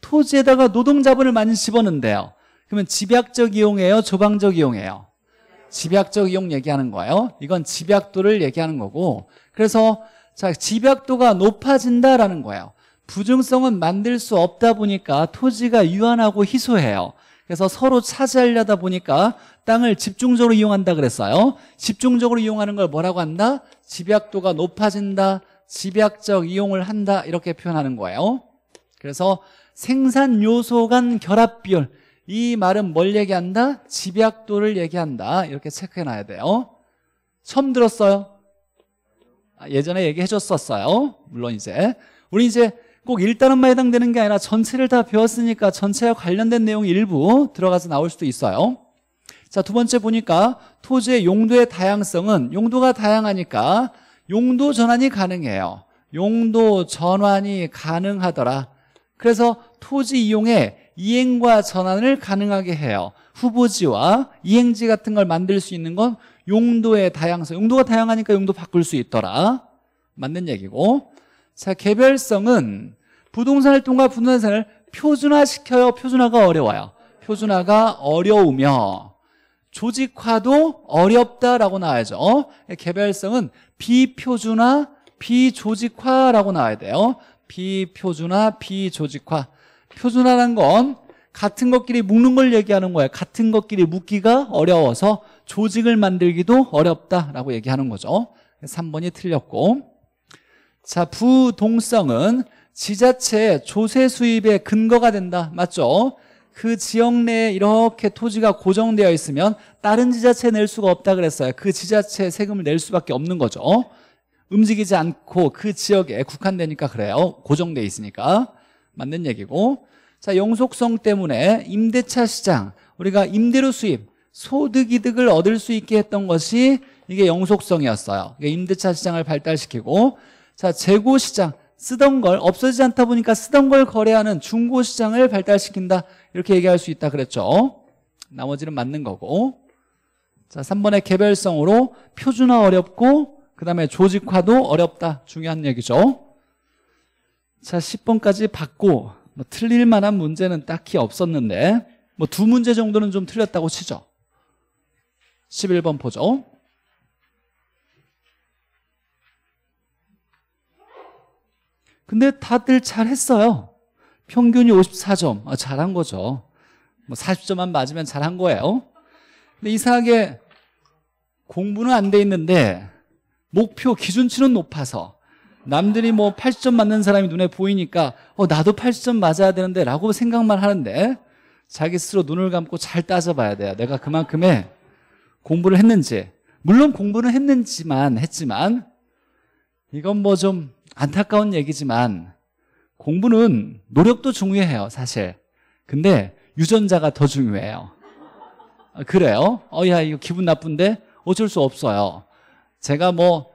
토지에다가 노동 자본을 많이 집어넣는데요 그러면 집약적 이용이에요? 조방적 이용이에요? 집약적 이용 얘기하는 거예요 이건 집약도를 얘기하는 거고 그래서 자 집약도가 높아진다라는 거예요 부증성은 만들 수 없다 보니까 토지가 유한하고 희소해요 그래서 서로 차지하려다 보니까 땅을 집중적으로 이용한다 그랬어요 집중적으로 이용하는 걸 뭐라고 한다? 집약도가 높아진다 집약적 이용을 한다 이렇게 표현하는 거예요 그래서 생산 요소 간 결합 비율 이 말은 뭘 얘기한다? 집약도를 얘기한다. 이렇게 체크해놔야 돼요. 처음 들었어요? 아, 예전에 얘기해 줬었어요? 물론 이제. 우리 이제 꼭 1단원만 해당되는 게 아니라 전체를 다 배웠으니까 전체와 관련된 내용이 일부 들어가서 나올 수도 있어요. 자 두 번째 보니까 토지의 용도의 다양성은 용도가 다양하니까 용도 전환이 가능해요. 용도 전환이 가능하더라. 그래서 토지 이용에 이행과 전환을 가능하게 해요. 후보지와 이행지 같은 걸 만들 수 있는 건 용도의 다양성. 용도가 다양하니까 용도 바꿀 수 있더라. 맞는 얘기고. 자, 개별성은 부동산 활동과 부동산을 표준화시켜요. 표준화가 어려워요. 표준화가 어려우며 조직화도 어렵다라고 나와야죠. 개별성은 비표준화, 비조직화라고 나와야 돼요. 비표준화, 비조직화. 표준화란 건 같은 것끼리 묶는 걸 얘기하는 거예요. 같은 것끼리 묶기가 어려워서 조직을 만들기도 어렵다라고 얘기하는 거죠. 3번이 틀렸고. 자, 부동성은 지자체 조세 수입의 근거가 된다. 맞죠? 그 지역 내에 이렇게 토지가 고정되어 있으면 다른 지자체에 낼 수가 없다 그랬어요. 그 지자체에 세금을 낼 수밖에 없는 거죠. 움직이지 않고 그 지역에 국한되니까 그래요. 고정돼 있으니까. 맞는 얘기고. 자, 영속성 때문에 임대차 시장, 우리가 임대료 수입, 소득 이득을 얻을 수 있게 했던 것이 이게 영속성이었어요. 임대차 시장을 발달시키고 자, 재고 시장, 쓰던 걸 없어지지 않다 보니까 쓰던 걸 거래하는 중고 시장을 발달시킨다. 이렇게 얘기할 수 있다 그랬죠. 나머지는 맞는 거고. 자, 3번의 개별성으로 표준화 어렵고 그 다음에 조직화도 어렵다. 중요한 얘기죠. 자, 10번까지 받고 뭐 틀릴 만한 문제는 딱히 없었는데 뭐 두 문제 정도는 좀 틀렸다고 치죠. 11번 보죠. 근데 다들 잘했어요. 평균이 54점. 아, 잘한 거죠. 뭐 40점만 맞으면 잘한 거예요. 근데 이상하게 공부는 안 돼 있는데 목표 기준치는 높아서 남들이 뭐 80점 맞는 사람이 눈에 보이니까 어 나도 80점 맞아야 되는데 라고 생각만 하는데 자기 스스로 눈을 감고 잘 따져봐야 돼요. 내가 그만큼의 공부를 했는지 물론 공부는 했는지만 했지만 이건 뭐 좀 안타까운 얘기지만 공부는 노력도 중요해요 사실 근데 유전자가 더 중요해요 아, 그래요? 어 야 이거 기분 나쁜데 어쩔 수 없어요 제가 뭐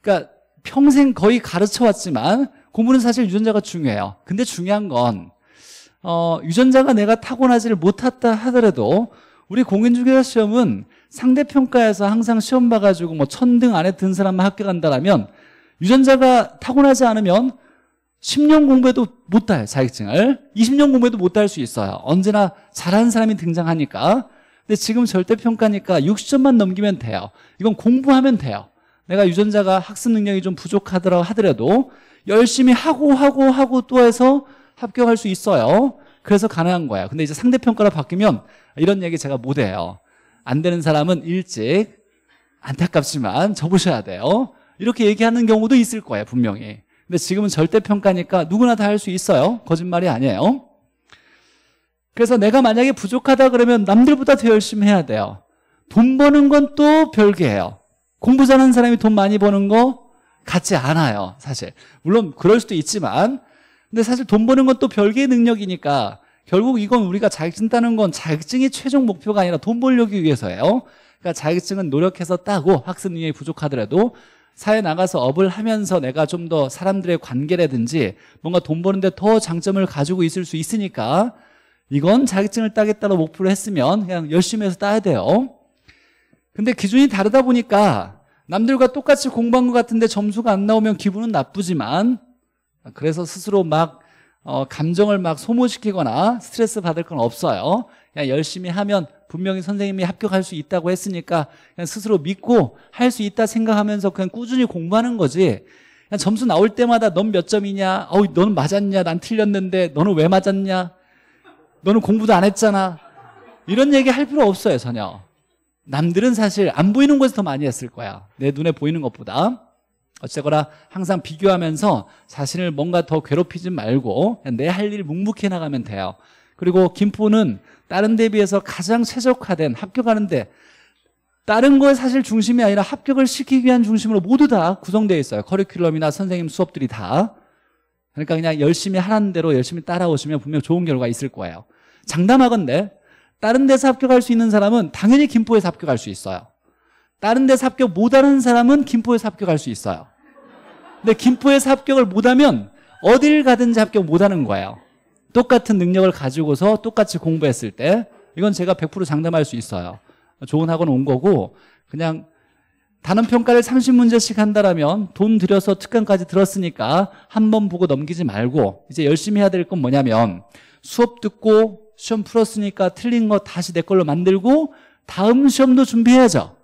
그러니까 평생 거의 가르쳐 왔지만 공부는 사실 유전자가 중요해요. 근데 중요한 건 어, 유전자가 내가 타고나지를 못했다 하더라도 우리 공인중개사 시험은 상대평가에서 항상 시험 봐가지고 뭐 천등 안에 든 사람만 합격한다라면 유전자가 타고나지 않으면 10년 공부해도 못 따요 자격증을 20년 공부해도 못 딸 수 있어요. 언제나 잘하는 사람이 등장하니까. 근데 지금 절대평가니까 60점만 넘기면 돼요. 이건 공부하면 돼요 내가 유전자가 학습 능력이 좀 부족하더라 하더라도 열심히 하고 하고 하고 또 해서 합격할 수 있어요. 그래서 가능한 거예요 근데 이제 상대평가로 바뀌면 이런 얘기 제가 못 해요. 안 되는 사람은 일찍 안타깝지만 접으셔야 돼요. 이렇게 얘기하는 경우도 있을 거예요 분명히. 근데 지금은 절대평가니까 누구나 다 할 수 있어요. 거짓말이 아니에요. 그래서 내가 만약에 부족하다 그러면 남들보다 더 열심히 해야 돼요. 돈 버는 건 또 별개예요 공부 잘하는 사람이 돈 많이 버는 거 같지 않아요 사실. 물론 그럴 수도 있지만 근데 사실 돈 버는 건 또 별개의 능력이니까 결국 이건 우리가 자격증 따는 건 자격증이 최종 목표가 아니라 돈 벌려기 위해서예요. 그러니까 자격증은 노력해서 따고 학습 능력이 부족하더라도 사회 나가서 업을 하면서 내가 좀 더 사람들의 관계라든지 뭔가 돈 버는데 더 장점을 가지고 있을 수 있으니까 이건 자격증을 따겠다고 목표를 했으면 그냥 열심히 해서 따야 돼요 근데 기준이 다르다 보니까 남들과 똑같이 공부한 것 같은데 점수가 안 나오면 기분은 나쁘지만 그래서 스스로 막 어, 감정을 막 소모시키거나 스트레스 받을 건 없어요. 그냥 열심히 하면 분명히 선생님이 합격할 수 있다고 했으니까 그냥 스스로 믿고 할 수 있다 생각하면서 그냥 꾸준히 공부하는 거지. 그냥 점수 나올 때마다 넌 몇 점이냐? 어, 너는 맞았냐? 난 틀렸는데 너는 왜 맞았냐? 너는 공부도 안 했잖아. 이런 얘기 할 필요 없어요 전혀 남들은 사실 안 보이는 곳에서 더 많이 했을 거야. 내 눈에 보이는 것보다. 어쨌거나 항상 비교하면서 자신을 뭔가 더 괴롭히지 말고 내 할 일 묵묵히 나가면 돼요. 그리고 김포는 다른 데 비해서 가장 최적화된 합격하는데 다른 거에 사실 중심이 아니라 합격을 시키기 위한 중심으로 모두 다 구성되어 있어요. 커리큘럼이나 선생님 수업들이 다. 그러니까 그냥 열심히 하라는 대로 열심히 따라오시면 분명 좋은 결과 있을 거예요. 장담하건데 다른 데서 합격할 수 있는 사람은 당연히 김포에서 합격할 수 있어요. 다른 데서 합격 못하는 사람은 김포에서 합격할 수 있어요. 근데 김포에서 합격을 못하면 어딜 가든지 합격 못하는 거예요. 똑같은 능력을 가지고서 똑같이 공부했을 때 이건 제가 100% 장담할 수 있어요. 좋은 학원 온 거고 그냥 단원 평가를 30문제씩 한다라면 돈 들여서 특강까지 들었으니까 한 번 보고 넘기지 말고 이제 열심히 해야 될 건 뭐냐면 수업 듣고 시험 풀었으니까 틀린 거 다시 내 걸로 만들고 다음 시험도 준비해야죠.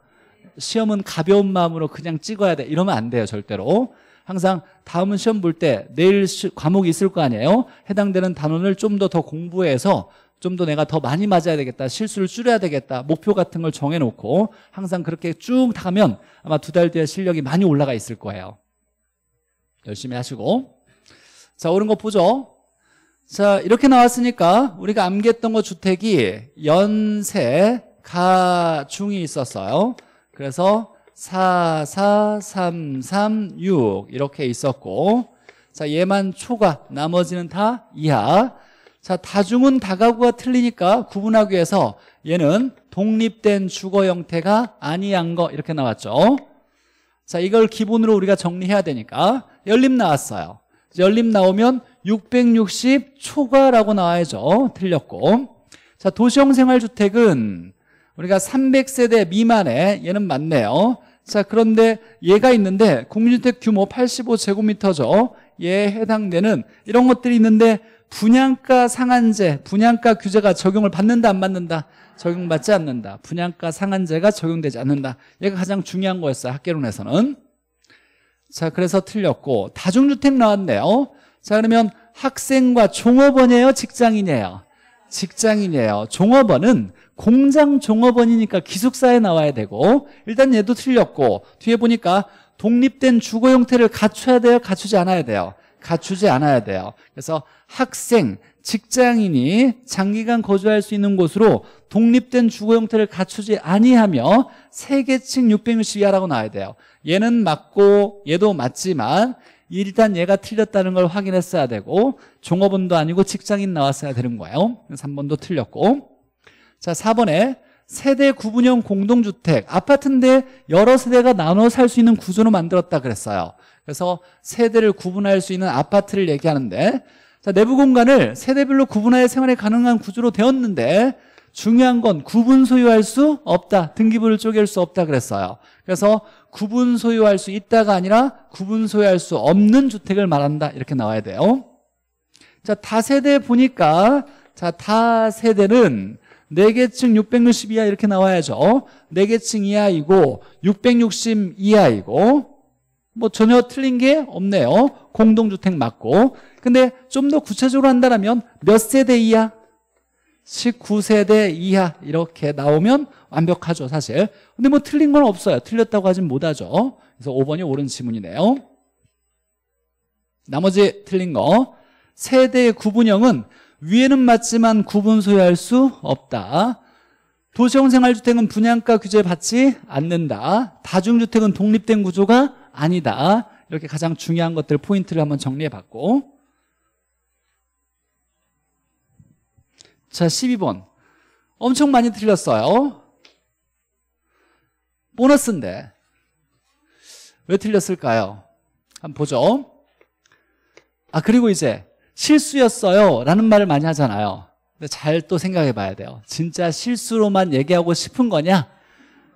시험은 가벼운 마음으로 그냥 찍어야 돼. 이러면 안 돼요, 절대로. 항상 다음 시험 볼 때 내일 과목이 있을 거 아니에요. 해당되는 단원을 좀 더 더 공부해서 좀 더 내가 더 많이 맞아야 되겠다. 실수를 줄여야 되겠다. 목표 같은 걸 정해놓고 항상 그렇게 쭉 가면 아마 두 달 뒤에 실력이 많이 올라가 있을 거예요. 열심히 하시고. 자, 옳은 거 보죠. 자, 이렇게 나왔으니까 우리가 암기했던 거 주택이 연세, 가, 중이 있었어요. 그래서 4, 4, 3, 3, 6 이렇게 있었고 자 얘만 초과 나머지는 다 이하. 자 다중은 다가구가 틀리니까 구분하기 위해서 얘는 독립된 주거 형태가 아니한 거 이렇게 나왔죠. 자 이걸 기본으로 우리가 정리해야 되니까 연립 나왔어요. 연립 나오면 660 초과라고 나와야죠. 틀렸고. 자 도시형 생활주택은 우리가 300세대 미만에 얘는 맞네요. 자 그런데 얘가 있는데 국민주택 규모 85제곱미터죠. 얘에 해당되는 이런 것들이 있는데 분양가 상한제 분양가 규제가 적용을 받는다 안 받는다? 적용받지 않는다. 분양가 상한제가 적용되지 않는다. 얘가 가장 중요한 거였어요 학계론에서는. 자 그래서 틀렸고 다중주택 나왔네요 자 그러면 학생과 종업원이에요? 직장인이에요? 직장인이에요. 종업원은 공장 종업원이니까 기숙사에 나와야 되고 일단 얘도 틀렸고 뒤에 보니까 독립된 주거 형태를 갖춰야 돼요? 갖추지 않아야 돼요? 갖추지 않아야 돼요. 그래서 학생, 직장인이 장기간 거주할 수 있는 곳으로 독립된 주거 형태를 갖추지 아니하며 세계층 660 이하라고 나와야 돼요. 얘는 맞고 얘도 맞지만 일단 얘가 틀렸다는 걸 확인했어야 되고 종업원도 아니고 직장인 나왔어야 되는 거예요. 3번도 틀렸고. 자 4번에 세대 구분형 공동주택 아파트인데 여러 세대가 나눠 살 수 있는 구조로 만들었다 그랬어요. 그래서 세대를 구분할 수 있는 아파트를 얘기하는데 자 내부 공간을 세대별로 구분하여 생활이 가능한 구조로 되었는데 중요한 건 구분 소유할 수 없다. 등기부를 쪼갤 수 없다 그랬어요. 그래서 구분 소유할 수 있다가 아니라 구분 소유할 수 없는 주택을 말한다. 이렇게 나와야 돼요. 자 다세대 보니까 자 다세대는 4개층 660 이하 이렇게 나와야죠. 4개층 이하이고 660 이하이고 뭐 전혀 틀린 게 없네요. 공동주택 맞고. 근데 좀 더 구체적으로 한다면 몇 세대 이하? 19세대 이하 이렇게 나오면 완벽하죠 사실. 근데 뭐 틀린 건 없어요. 틀렸다고 하진 못하죠. 그래서 5번이 옳은 지문이네요. 나머지 틀린 거. 세대의 구분형은 위에는 맞지만 구분 소유할 수 없다. 도시형 생활주택은 분양가 규제 받지 않는다. 다중주택은 독립된 구조가 아니다. 이렇게 가장 중요한 것들 포인트를 한번 정리해 봤고 자 12번. 엄청 많이 틀렸어요. 보너스인데. 왜 틀렸을까요? 한번 보죠. 아 그리고 이제 실수였어요 라는 말을 많이 하잖아요. 근데 잘 또 생각해 봐야 돼요. 진짜 실수로만 얘기하고 싶은 거냐?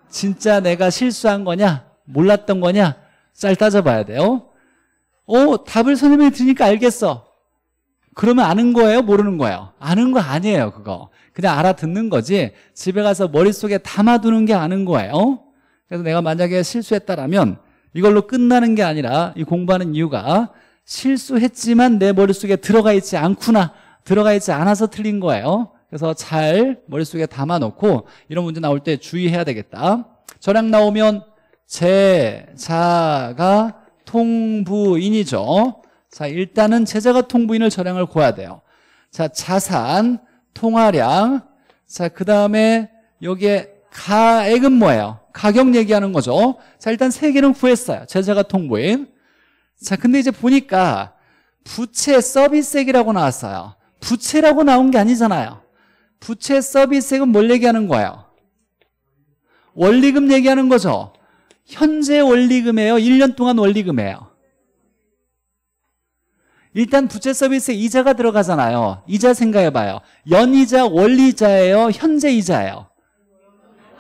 진짜 내가 실수한 거냐? 몰랐던 거냐? 잘 따져봐야 돼요. 어 답을 선생님이 드니까 알겠어 그러면 아는 거예요? 모르는 거예요? 아는 거 아니에요 그거. 그냥 알아듣는 거지 집에 가서 머릿속에 담아두는 게 아는 거예요? 그래서 내가 만약에 실수했다라면 이걸로 끝나는 게 아니라 이 공부하는 이유가 실수했지만 내 머릿속에 들어가 있지 않구나 들어가 있지 않아서 틀린 거예요. 그래서 잘 머릿속에 담아놓고 이런 문제 나올 때 주의해야 되겠다. 저랑 나오면 제 자가 통부인이죠 자 일단은 제자가 통부인을 저량을 구해야 돼요 자 자산, 통화량 자 그 다음에 여기에 가액은 뭐예요? 가격 얘기하는 거죠 자 일단 세 개는 구했어요 제자가 통부인 자, 근데 이제 보니까 부채 서비스액이라고 나왔어요. 부채라고 나온 게 아니잖아요. 부채 서비스액은 뭘 얘기하는 거예요? 원리금 얘기하는 거죠. 현재 원리금이에요? 1년 동안 원리금이에요? 일단 부채 서비스에 이자가 들어가잖아요. 이자 생각해봐요. 연이자, 원리자예요? 현재 이자예요?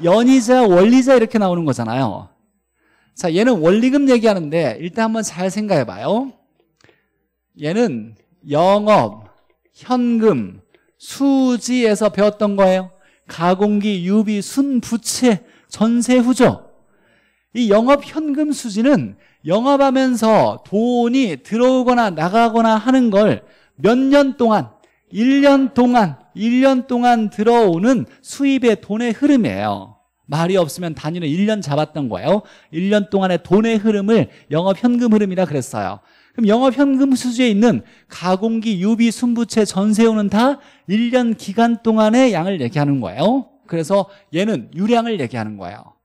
연이자, 원리자 이렇게 나오는 거잖아요. 자, 얘는 원리금 얘기하는데 일단 한번 잘 생각해봐요. 얘는 영업, 현금, 수지에서 배웠던 거예요. 가공기, 유비, 순, 부채, 전세, 후조. 이 영업 현금 수지는 영업하면서 돈이 들어오거나 나가거나 하는 걸 몇 년 동안, 1년 동안, 1년 동안 들어오는 수입의 돈의 흐름이에요. 말이 없으면 단위는 1년 잡았던 거예요. 1년 동안의 돈의 흐름을 영업 현금 흐름이라 그랬어요. 그럼 영업 현금 수지에 있는 가공기, 유비, 순부채, 전세료는 다 1년 기간 동안의 양을 얘기하는 거예요. 그래서 얘는 유량을 얘기하는 거예요.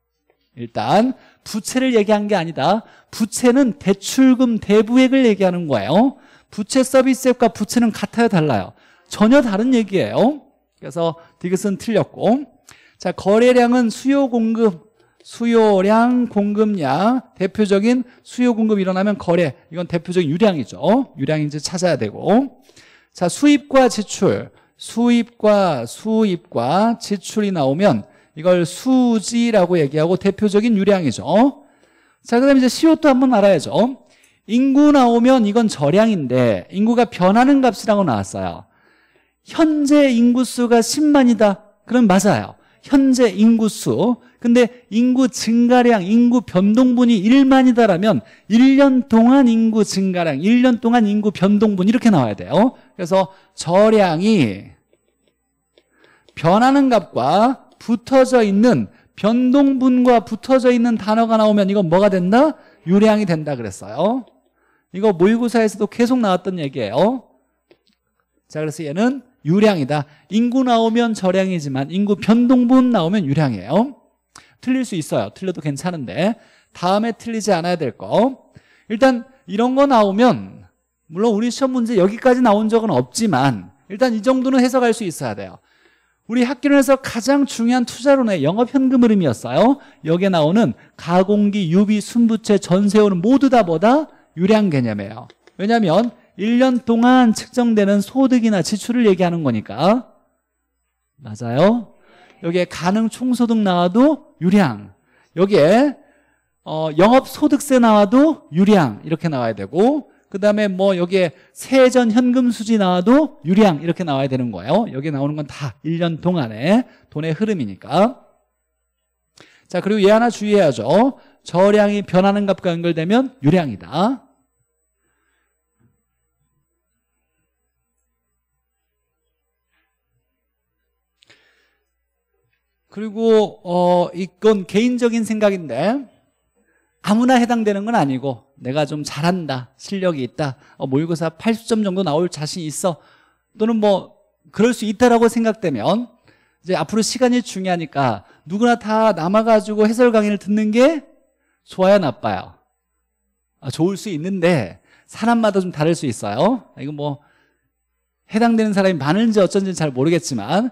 일단 부채를 얘기한 게 아니다. 부채는 대출금 대부액을 얘기하는 거예요. 부채 서비스액과 부채는 같아요, 달라요? 전혀 다른 얘기예요. 그래서 디귿은 틀렸고 자 거래량은 수요 공급 수요량 공급량 대표적인 수요 공급 일어나면 거래 이건 대표적인 유량이죠 유량인지 찾아야 되고 자 수입과 지출 수입과 수입과 지출이 나오면 이걸 수지라고 얘기하고 대표적인 유량이죠. 자 그 다음에 이제 CO2 한번 알아야죠. 인구 나오면 이건 저량인데 인구가 변하는 값이라고 나왔어요. 현재 인구수가 10만이다. 그럼 맞아요. 현재 인구수. 근데 인구 증가량, 인구 변동분이 1만이다라면 1년 동안 인구 증가량, 1년 동안 인구 변동분 이렇게 나와야 돼요. 그래서 저량이 변하는 값과 붙어져 있는 변동분과 붙어져 있는 단어가 나오면 이건 뭐가 된다? 유량이 된다 그랬어요. 이거 모의고사에서도 계속 나왔던 얘기예요. 자 그래서 얘는 유량이다. 인구 나오면 저량이지만 인구 변동분 나오면 유량이에요. 틀릴 수 있어요. 틀려도 괜찮은데. 다음에 틀리지 않아야 될 거. 일단 이런 거 나오면 물론 우리 시험 문제 여기까지 나온 적은 없지만 일단 이 정도는 해석할 수 있어야 돼요 우리 학기론에서 가장 중요한 투자론의 영업현금 흐름이었어요. 여기에 나오는 가공기, 유비, 순부채, 전세호는 모두 다 뭐다? 유량 개념이에요. 왜냐하면 1년 동안 측정되는 소득이나 지출을 얘기하는 거니까. 맞아요? 여기에 가능 총소득 나와도 유량. 여기에 어, 영업소득세 나와도 유량. 이렇게 나와야 되고 그 다음에 뭐 여기에 세전 현금 수지 나와도 유량 이렇게 나와야 되는 거예요. 여기 나오는 건 다 1년 동안의 돈의 흐름이니까. 자 그리고 얘 하나 주의해야죠. 저량이 변하는 값과 연결되면 유량이다. 그리고 어 이건 개인적인 생각인데 아무나 해당되는 건 아니고 내가 좀 잘한다 실력이 있다 어, 모의고사 80점 정도 나올 자신 있어 또는 뭐 그럴 수 있다라고 생각되면 이제 앞으로 시간이 중요하니까 누구나 다 남아가지고 해설 강의를 듣는 게 좋아요 나빠요? 아, 좋을 수 있는데 사람마다 좀 다를 수 있어요. 이거 뭐 해당되는 사람이 많은지 어쩐지는 잘 모르겠지만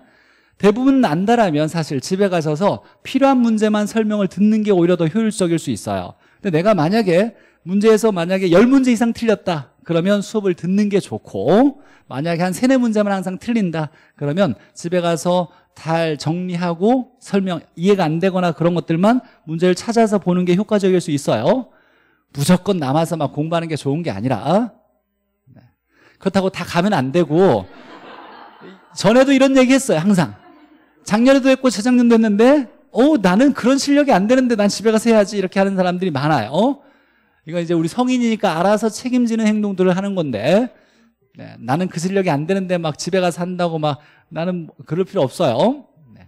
대부분 안다라면 사실 집에 가셔서 필요한 문제만 설명을 듣는 게 오히려 더 효율적일 수 있어요 근데 내가 만약에 문제에서 만약에 10문제 이상 틀렸다. 그러면 수업을 듣는 게 좋고 만약에 한 세네 문제만 항상 틀린다. 그러면 집에 가서 잘 정리하고 설명 이해가 안 되거나 그런 것들만 문제를 찾아서 보는 게 효과적일 수 있어요. 무조건 남아서 막 공부하는 게 좋은 게 아니라. 네. 그렇다고 다 가면 안 되고 전에도 이런 얘기 했어요 항상. 작년에도 했고 재작년도 했는데 어 나는 그런 실력이 안 되는데 난 집에 가서 해야지 이렇게 하는 사람들이 많아요 어? 이건 이제 우리 성인이니까 알아서 책임지는 행동들을 하는 건데 네, 나는 그 실력이 안 되는데 막 집에 가서 한다고 막 나는 그럴 필요 없어요 네.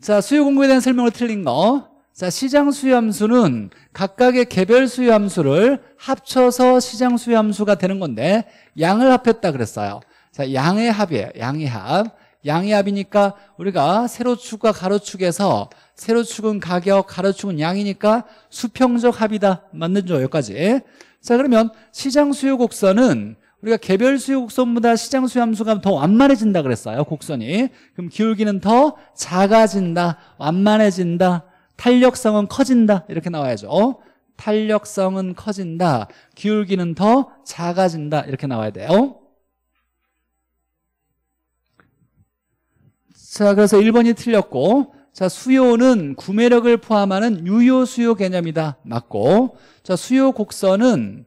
자 수요 공급에 대한 설명을 틀린 거 자, 시장 수요함수는 각각의 개별 수요함수를 합쳐서 시장 수요함수가 되는 건데 양을 합했다 그랬어요. 자, 양의 합이에요. 양의 합. 양의합이니까 우리가 세로축과 가로축에서 세로축은 가격, 가로축은 양이니까 수평적 합이다. 맞는죠? 여기까지. 자 그러면 시장 수요 곡선은 우리가 개별 수요 곡선보다 시장 수요 함수가 더 완만해진다 그랬어요. 곡선이. 그럼 기울기는 더 작아진다. 완만해진다. 탄력성은 커진다. 이렇게 나와야죠. 탄력성은 커진다. 기울기는 더 작아진다. 이렇게 나와야 돼요. 자, 그래서 1번이 틀렸고 자, 수요는 구매력을 포함하는 유효 수요 개념이다. 맞고. 자, 수요 곡선은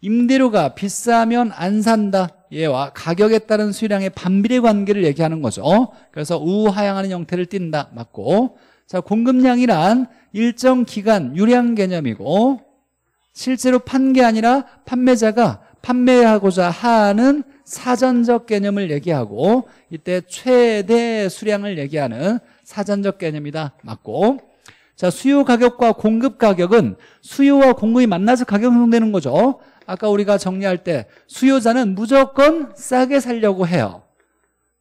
임대료가 비싸면 안 산다. 얘와 가격에 따른 수량의 반비례 관계를 얘기하는 거죠. 그래서 우하향하는 형태를 띈다. 맞고. 자, 공급량이란 일정 기간 유량 개념이고 실제로 판 게 아니라 판매자가 판매하고자 하는 사전적 개념을 얘기하고 이때 최대 수량을 얘기하는 사전적 개념이다. 맞고. 자, 수요 가격과 공급 가격은 수요와 공급이 만나서 가격 형성되는 거죠. 아까 우리가 정리할 때 수요자는 무조건 싸게 살려고 해요.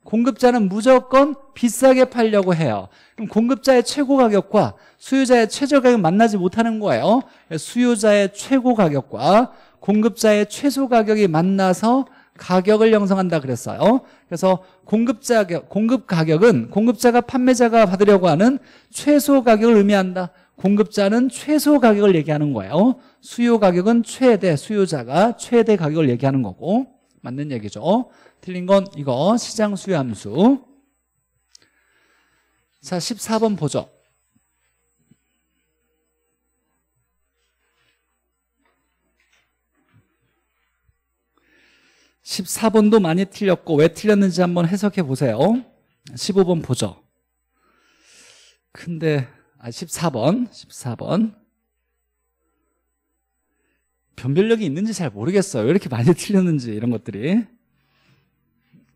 공급자는 무조건 비싸게 팔려고 해요. 그럼 공급자의 최고 가격과 수요자의 최저 가격 만나지 못하는 거예요. 수요자의 최고 가격과 공급자의 최소 가격이 만나서 가격을 형성한다 그랬어요. 그래서 공급자 공급 가격은 공급자가 판매자가 받으려고 하는 최소 가격을 의미한다. 공급자는 최소 가격을 얘기하는 거예요. 수요 가격은 최대, 수요자가 최대 가격을 얘기하는 거고 맞는 얘기죠. 틀린 건 이거 시장 수요 함수. 자, 14번 보죠. 14번도 많이 틀렸고 왜 틀렸는지 한번 해석해 보세요. 15번 보죠. 근데 아 14번 14번. 변별력이 있는지 잘 모르겠어요. 왜 이렇게 많이 틀렸는지 이런 것들이.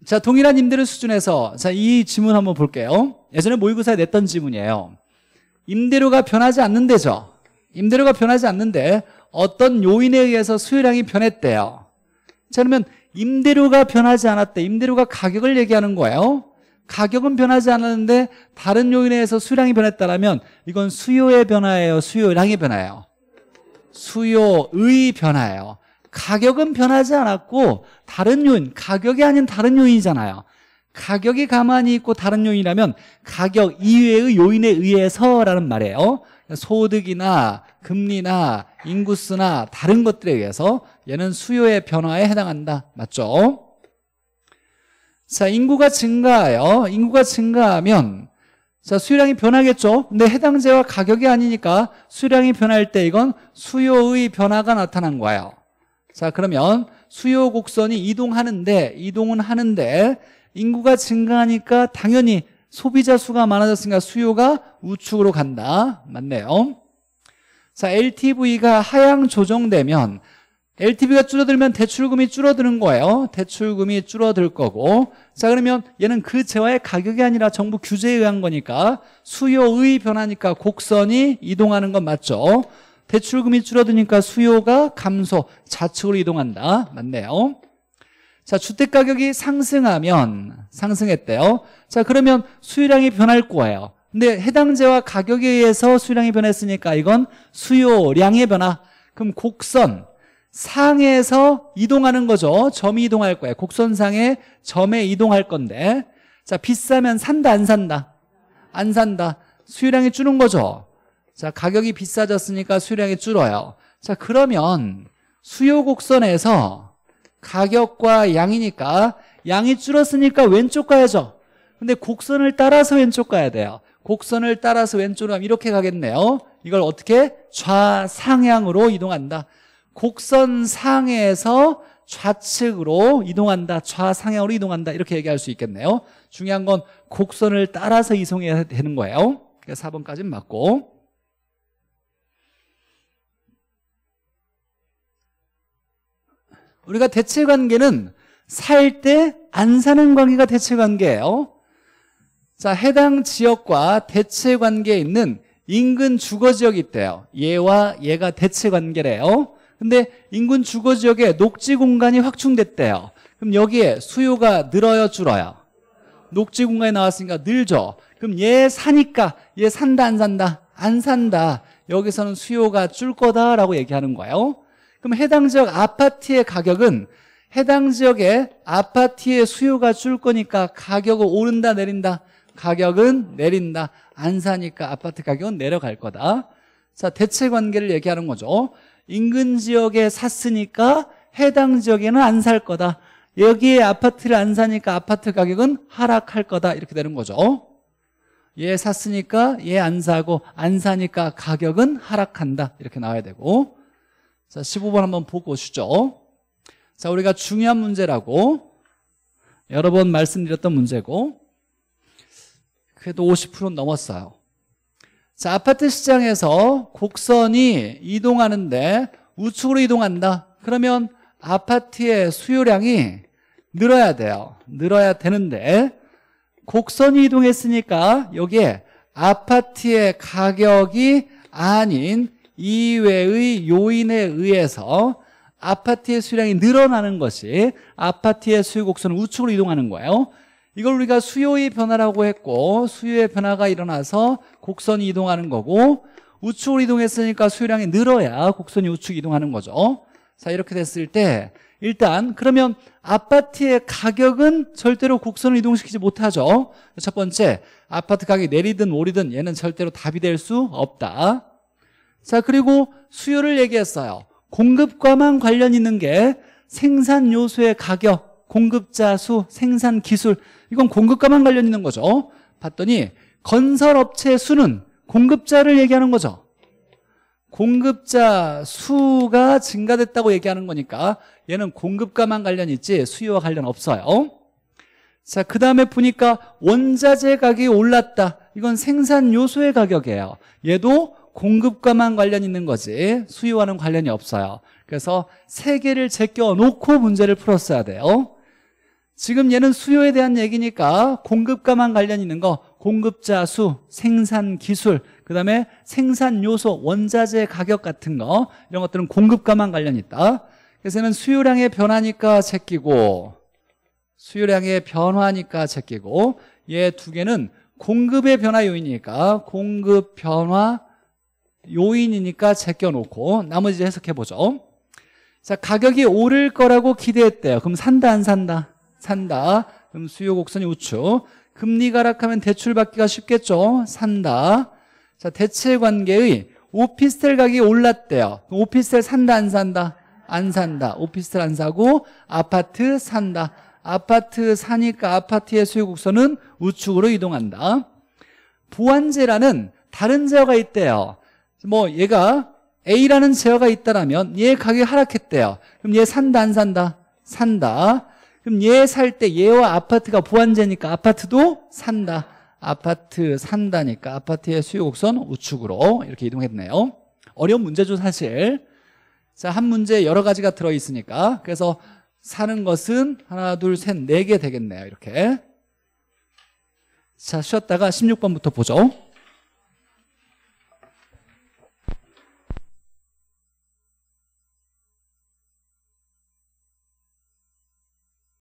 자 동일한 임대료 수준에서. 자 이 지문 한번 볼게요. 예전에 모의고사에 냈던 지문이에요. 임대료가 변하지 않는데죠. 임대료가 변하지 않는데 어떤 요인에 의해서 수요량이 변했대요. 자 그러면 임대료가 변하지 않았대. 임대료가 가격을 얘기하는 거예요. 가격은 변하지 않았는데 다른 요인에 의해서 수량이 변했다면 이건 수요의 변화예요. 수요량의 변화예요. 수요의 변화예요. 가격은 변하지 않았고 다른 요인 가격이 아닌 다른 요인이잖아요. 가격이 가만히 있고 다른 요인이라면 가격 이외의 요인에 의해서라는 말이에요. 소득이나 금리나 인구수나 다른 것들에 의해서 얘는 수요의 변화에 해당한다. 맞죠? 자 인구가 증가하여 인구가 증가하면 자 수요량이 변하겠죠? 근데 해당재와 가격이 아니니까 수요량이 변할 때 이건 수요의 변화가 나타난 거예요. 자 그러면 수요 곡선이 이동하는데 이동은 하는데 인구가 증가하니까 당연히 소비자 수가 많아졌으니까 수요가 우측으로 간다. 맞네요 자 LTV가 하향 조정되면 LTV가 줄어들면 대출금이 줄어드는 거예요. 대출금이 줄어들 거고. 자 그러면 얘는 그 재화의 가격이 아니라 정부 규제에 의한 거니까 수요의 변화니까 곡선이 이동하는 건 맞죠? 대출금이 줄어드니까 수요가 감소 좌측으로 이동한다. 맞네요. 자 주택 가격이 상승하면 상승했대요. 자 그러면 수요량이 변할 거예요 근데 해당재와 가격에 의해서 수요량이 변했으니까 이건 수요량의 변화. 그럼 곡선 상에서 이동하는 거죠. 점이 이동할 거예요. 곡선상에 점에 이동할 건데. 자 비싸면 산다 안 산다? 안 산다. 수요량이 줄은 거죠. 자 가격이 비싸졌으니까 수요량이 줄어요. 자 그러면 수요 곡선에서 가격과 양이니까 양이 줄었으니까 왼쪽 가야죠. 근데 곡선을 따라서 왼쪽 가야 돼요 곡선을 따라서 왼쪽으로 가면 이렇게 가겠네요. 이걸 어떻게? 좌상향으로 이동한다. 곡선 상에서 좌측으로 이동한다. 좌상향으로 이동한다. 이렇게 얘기할 수 있겠네요. 중요한 건 곡선을 따라서 이동해야 되는 거예요. 그래서 4번까지는 맞고. 우리가 대체관계는 살 때 안 사는 관계가 대체관계예요 자 해당 지역과 대체 관계에 있는 인근 주거 지역이 있대요. 얘와 얘가 대체 관계래요. 근데 인근 주거 지역에 녹지 공간이 확충됐대요. 그럼 여기에 수요가 늘어요 줄어요? 녹지 공간이 나왔으니까 늘죠. 그럼 얘 사니까 얘 산다 안 산다? 안 산다. 여기서는 수요가 줄 거다라고 얘기하는 거예요. 그럼 해당 지역 아파트의 가격은 해당 지역의 아파트의 수요가 줄 거니까 가격은 오른다 내린다 가격은 내린다 안 사니까 아파트 가격은 내려갈 거다 자, 대체 관계를 얘기하는 거죠. 인근 지역에 샀으니까 해당 지역에는 안 살 거다. 여기에 아파트를 안 사니까 아파트 가격은 하락할 거다. 이렇게 되는 거죠. 얘 샀으니까 얘 안 사고 안 사니까 가격은 하락한다. 이렇게 나와야 되고. 자, 15번 한번 보고 오시죠. 자, 우리가 중요한 문제라고 여러 번 말씀드렸던 문제고 그래도 50% 넘었어요. 자, 아파트 시장에서 곡선이 이동하는데 우측으로 이동한다. 그러면 아파트의 수요량이 늘어야 돼요. 늘어야 되는데 곡선이 이동했으니까 여기에 아파트의 가격이 아닌 이외의 요인에 의해서 아파트의 수량이 늘어나는 것이 아파트의 수요 곡선은 우측으로 이동하는 거예요. 이걸 우리가 수요의 변화라고 했고 수요의 변화가 일어나서 곡선이 이동하는 거고 우측으로 이동했으니까 수요량이 늘어야 곡선이 우측 이동하는 거죠. 자 이렇게 됐을 때 일단 그러면 아파트의 가격은 절대로 곡선을 이동시키지 못하죠. 첫 번째 아파트 가격이 내리든 오르든 얘는 절대로 답이 될 수 없다. 자 그리고 수요를 얘기했어요. 공급과만 관련 있는 게 생산 요소의 가격, 공급자 수, 생산 기술 이건 공급과만 관련 있는 거죠. 봤더니 건설업체 수는 공급자를 얘기하는 거죠. 공급자 수가 증가됐다고 얘기하는 거니까 얘는 공급과만 관련 있지 수요와 관련 없어요. 자, 그 다음에 보니까 원자재 가격이 올랐다. 이건 생산 요소의 가격이에요. 얘도 공급과만 관련 있는 거지 수요와는 관련이 없어요. 그래서 세 개를 제껴 놓고 문제를 풀었어야 돼요. 지금 얘는 수요에 대한 얘기니까 공급과만 관련 있는 거 공급자 수, 생산 기술, 그 다음에 생산 요소, 원자재 가격 같은 거 이런 것들은 공급과만 관련이 있다. 그래서 얘는 수요량의 변화니까 제끼고 수요량의 변화니까 제끼고 얘 두 개는 공급의 변화 요인이니까 공급 변화 요인이니까 제껴놓고 나머지 해석해보죠. 자 가격이 오를 거라고 기대했대요. 그럼 산다 안 산다? 산다. 그럼 수요 곡선이 우측. 금리가 하락하면 대출 받기가 쉽겠죠. 산다. 자, 대체 관계의 오피스텔 가격이 올랐대요. 오피스텔 산다 안 산다? 안 산다. 오피스텔 안 사고 아파트 산다. 아파트 사니까 아파트의 수요 곡선은 우측으로 이동한다. 보완제라는 다른 제어가 있대요. 뭐 얘가 A라는 제어가 있다라면 얘 가격이 하락했대요. 그럼 얘 산다 안 산다? 산다. 그럼 얘 살 때 얘와 아파트가 보완제니까 아파트도 산다. 아파트 산다니까 아파트의 수요 곡선 우측으로 이렇게 이동했네요. 어려운 문제죠 사실. 자, 한 문제 여러 가지가 들어 있으니까 그래서 사는 것은 하나, 둘, 셋, 네 개 되겠네요. 이렇게. 자, 쉬었다가 16번부터 보죠.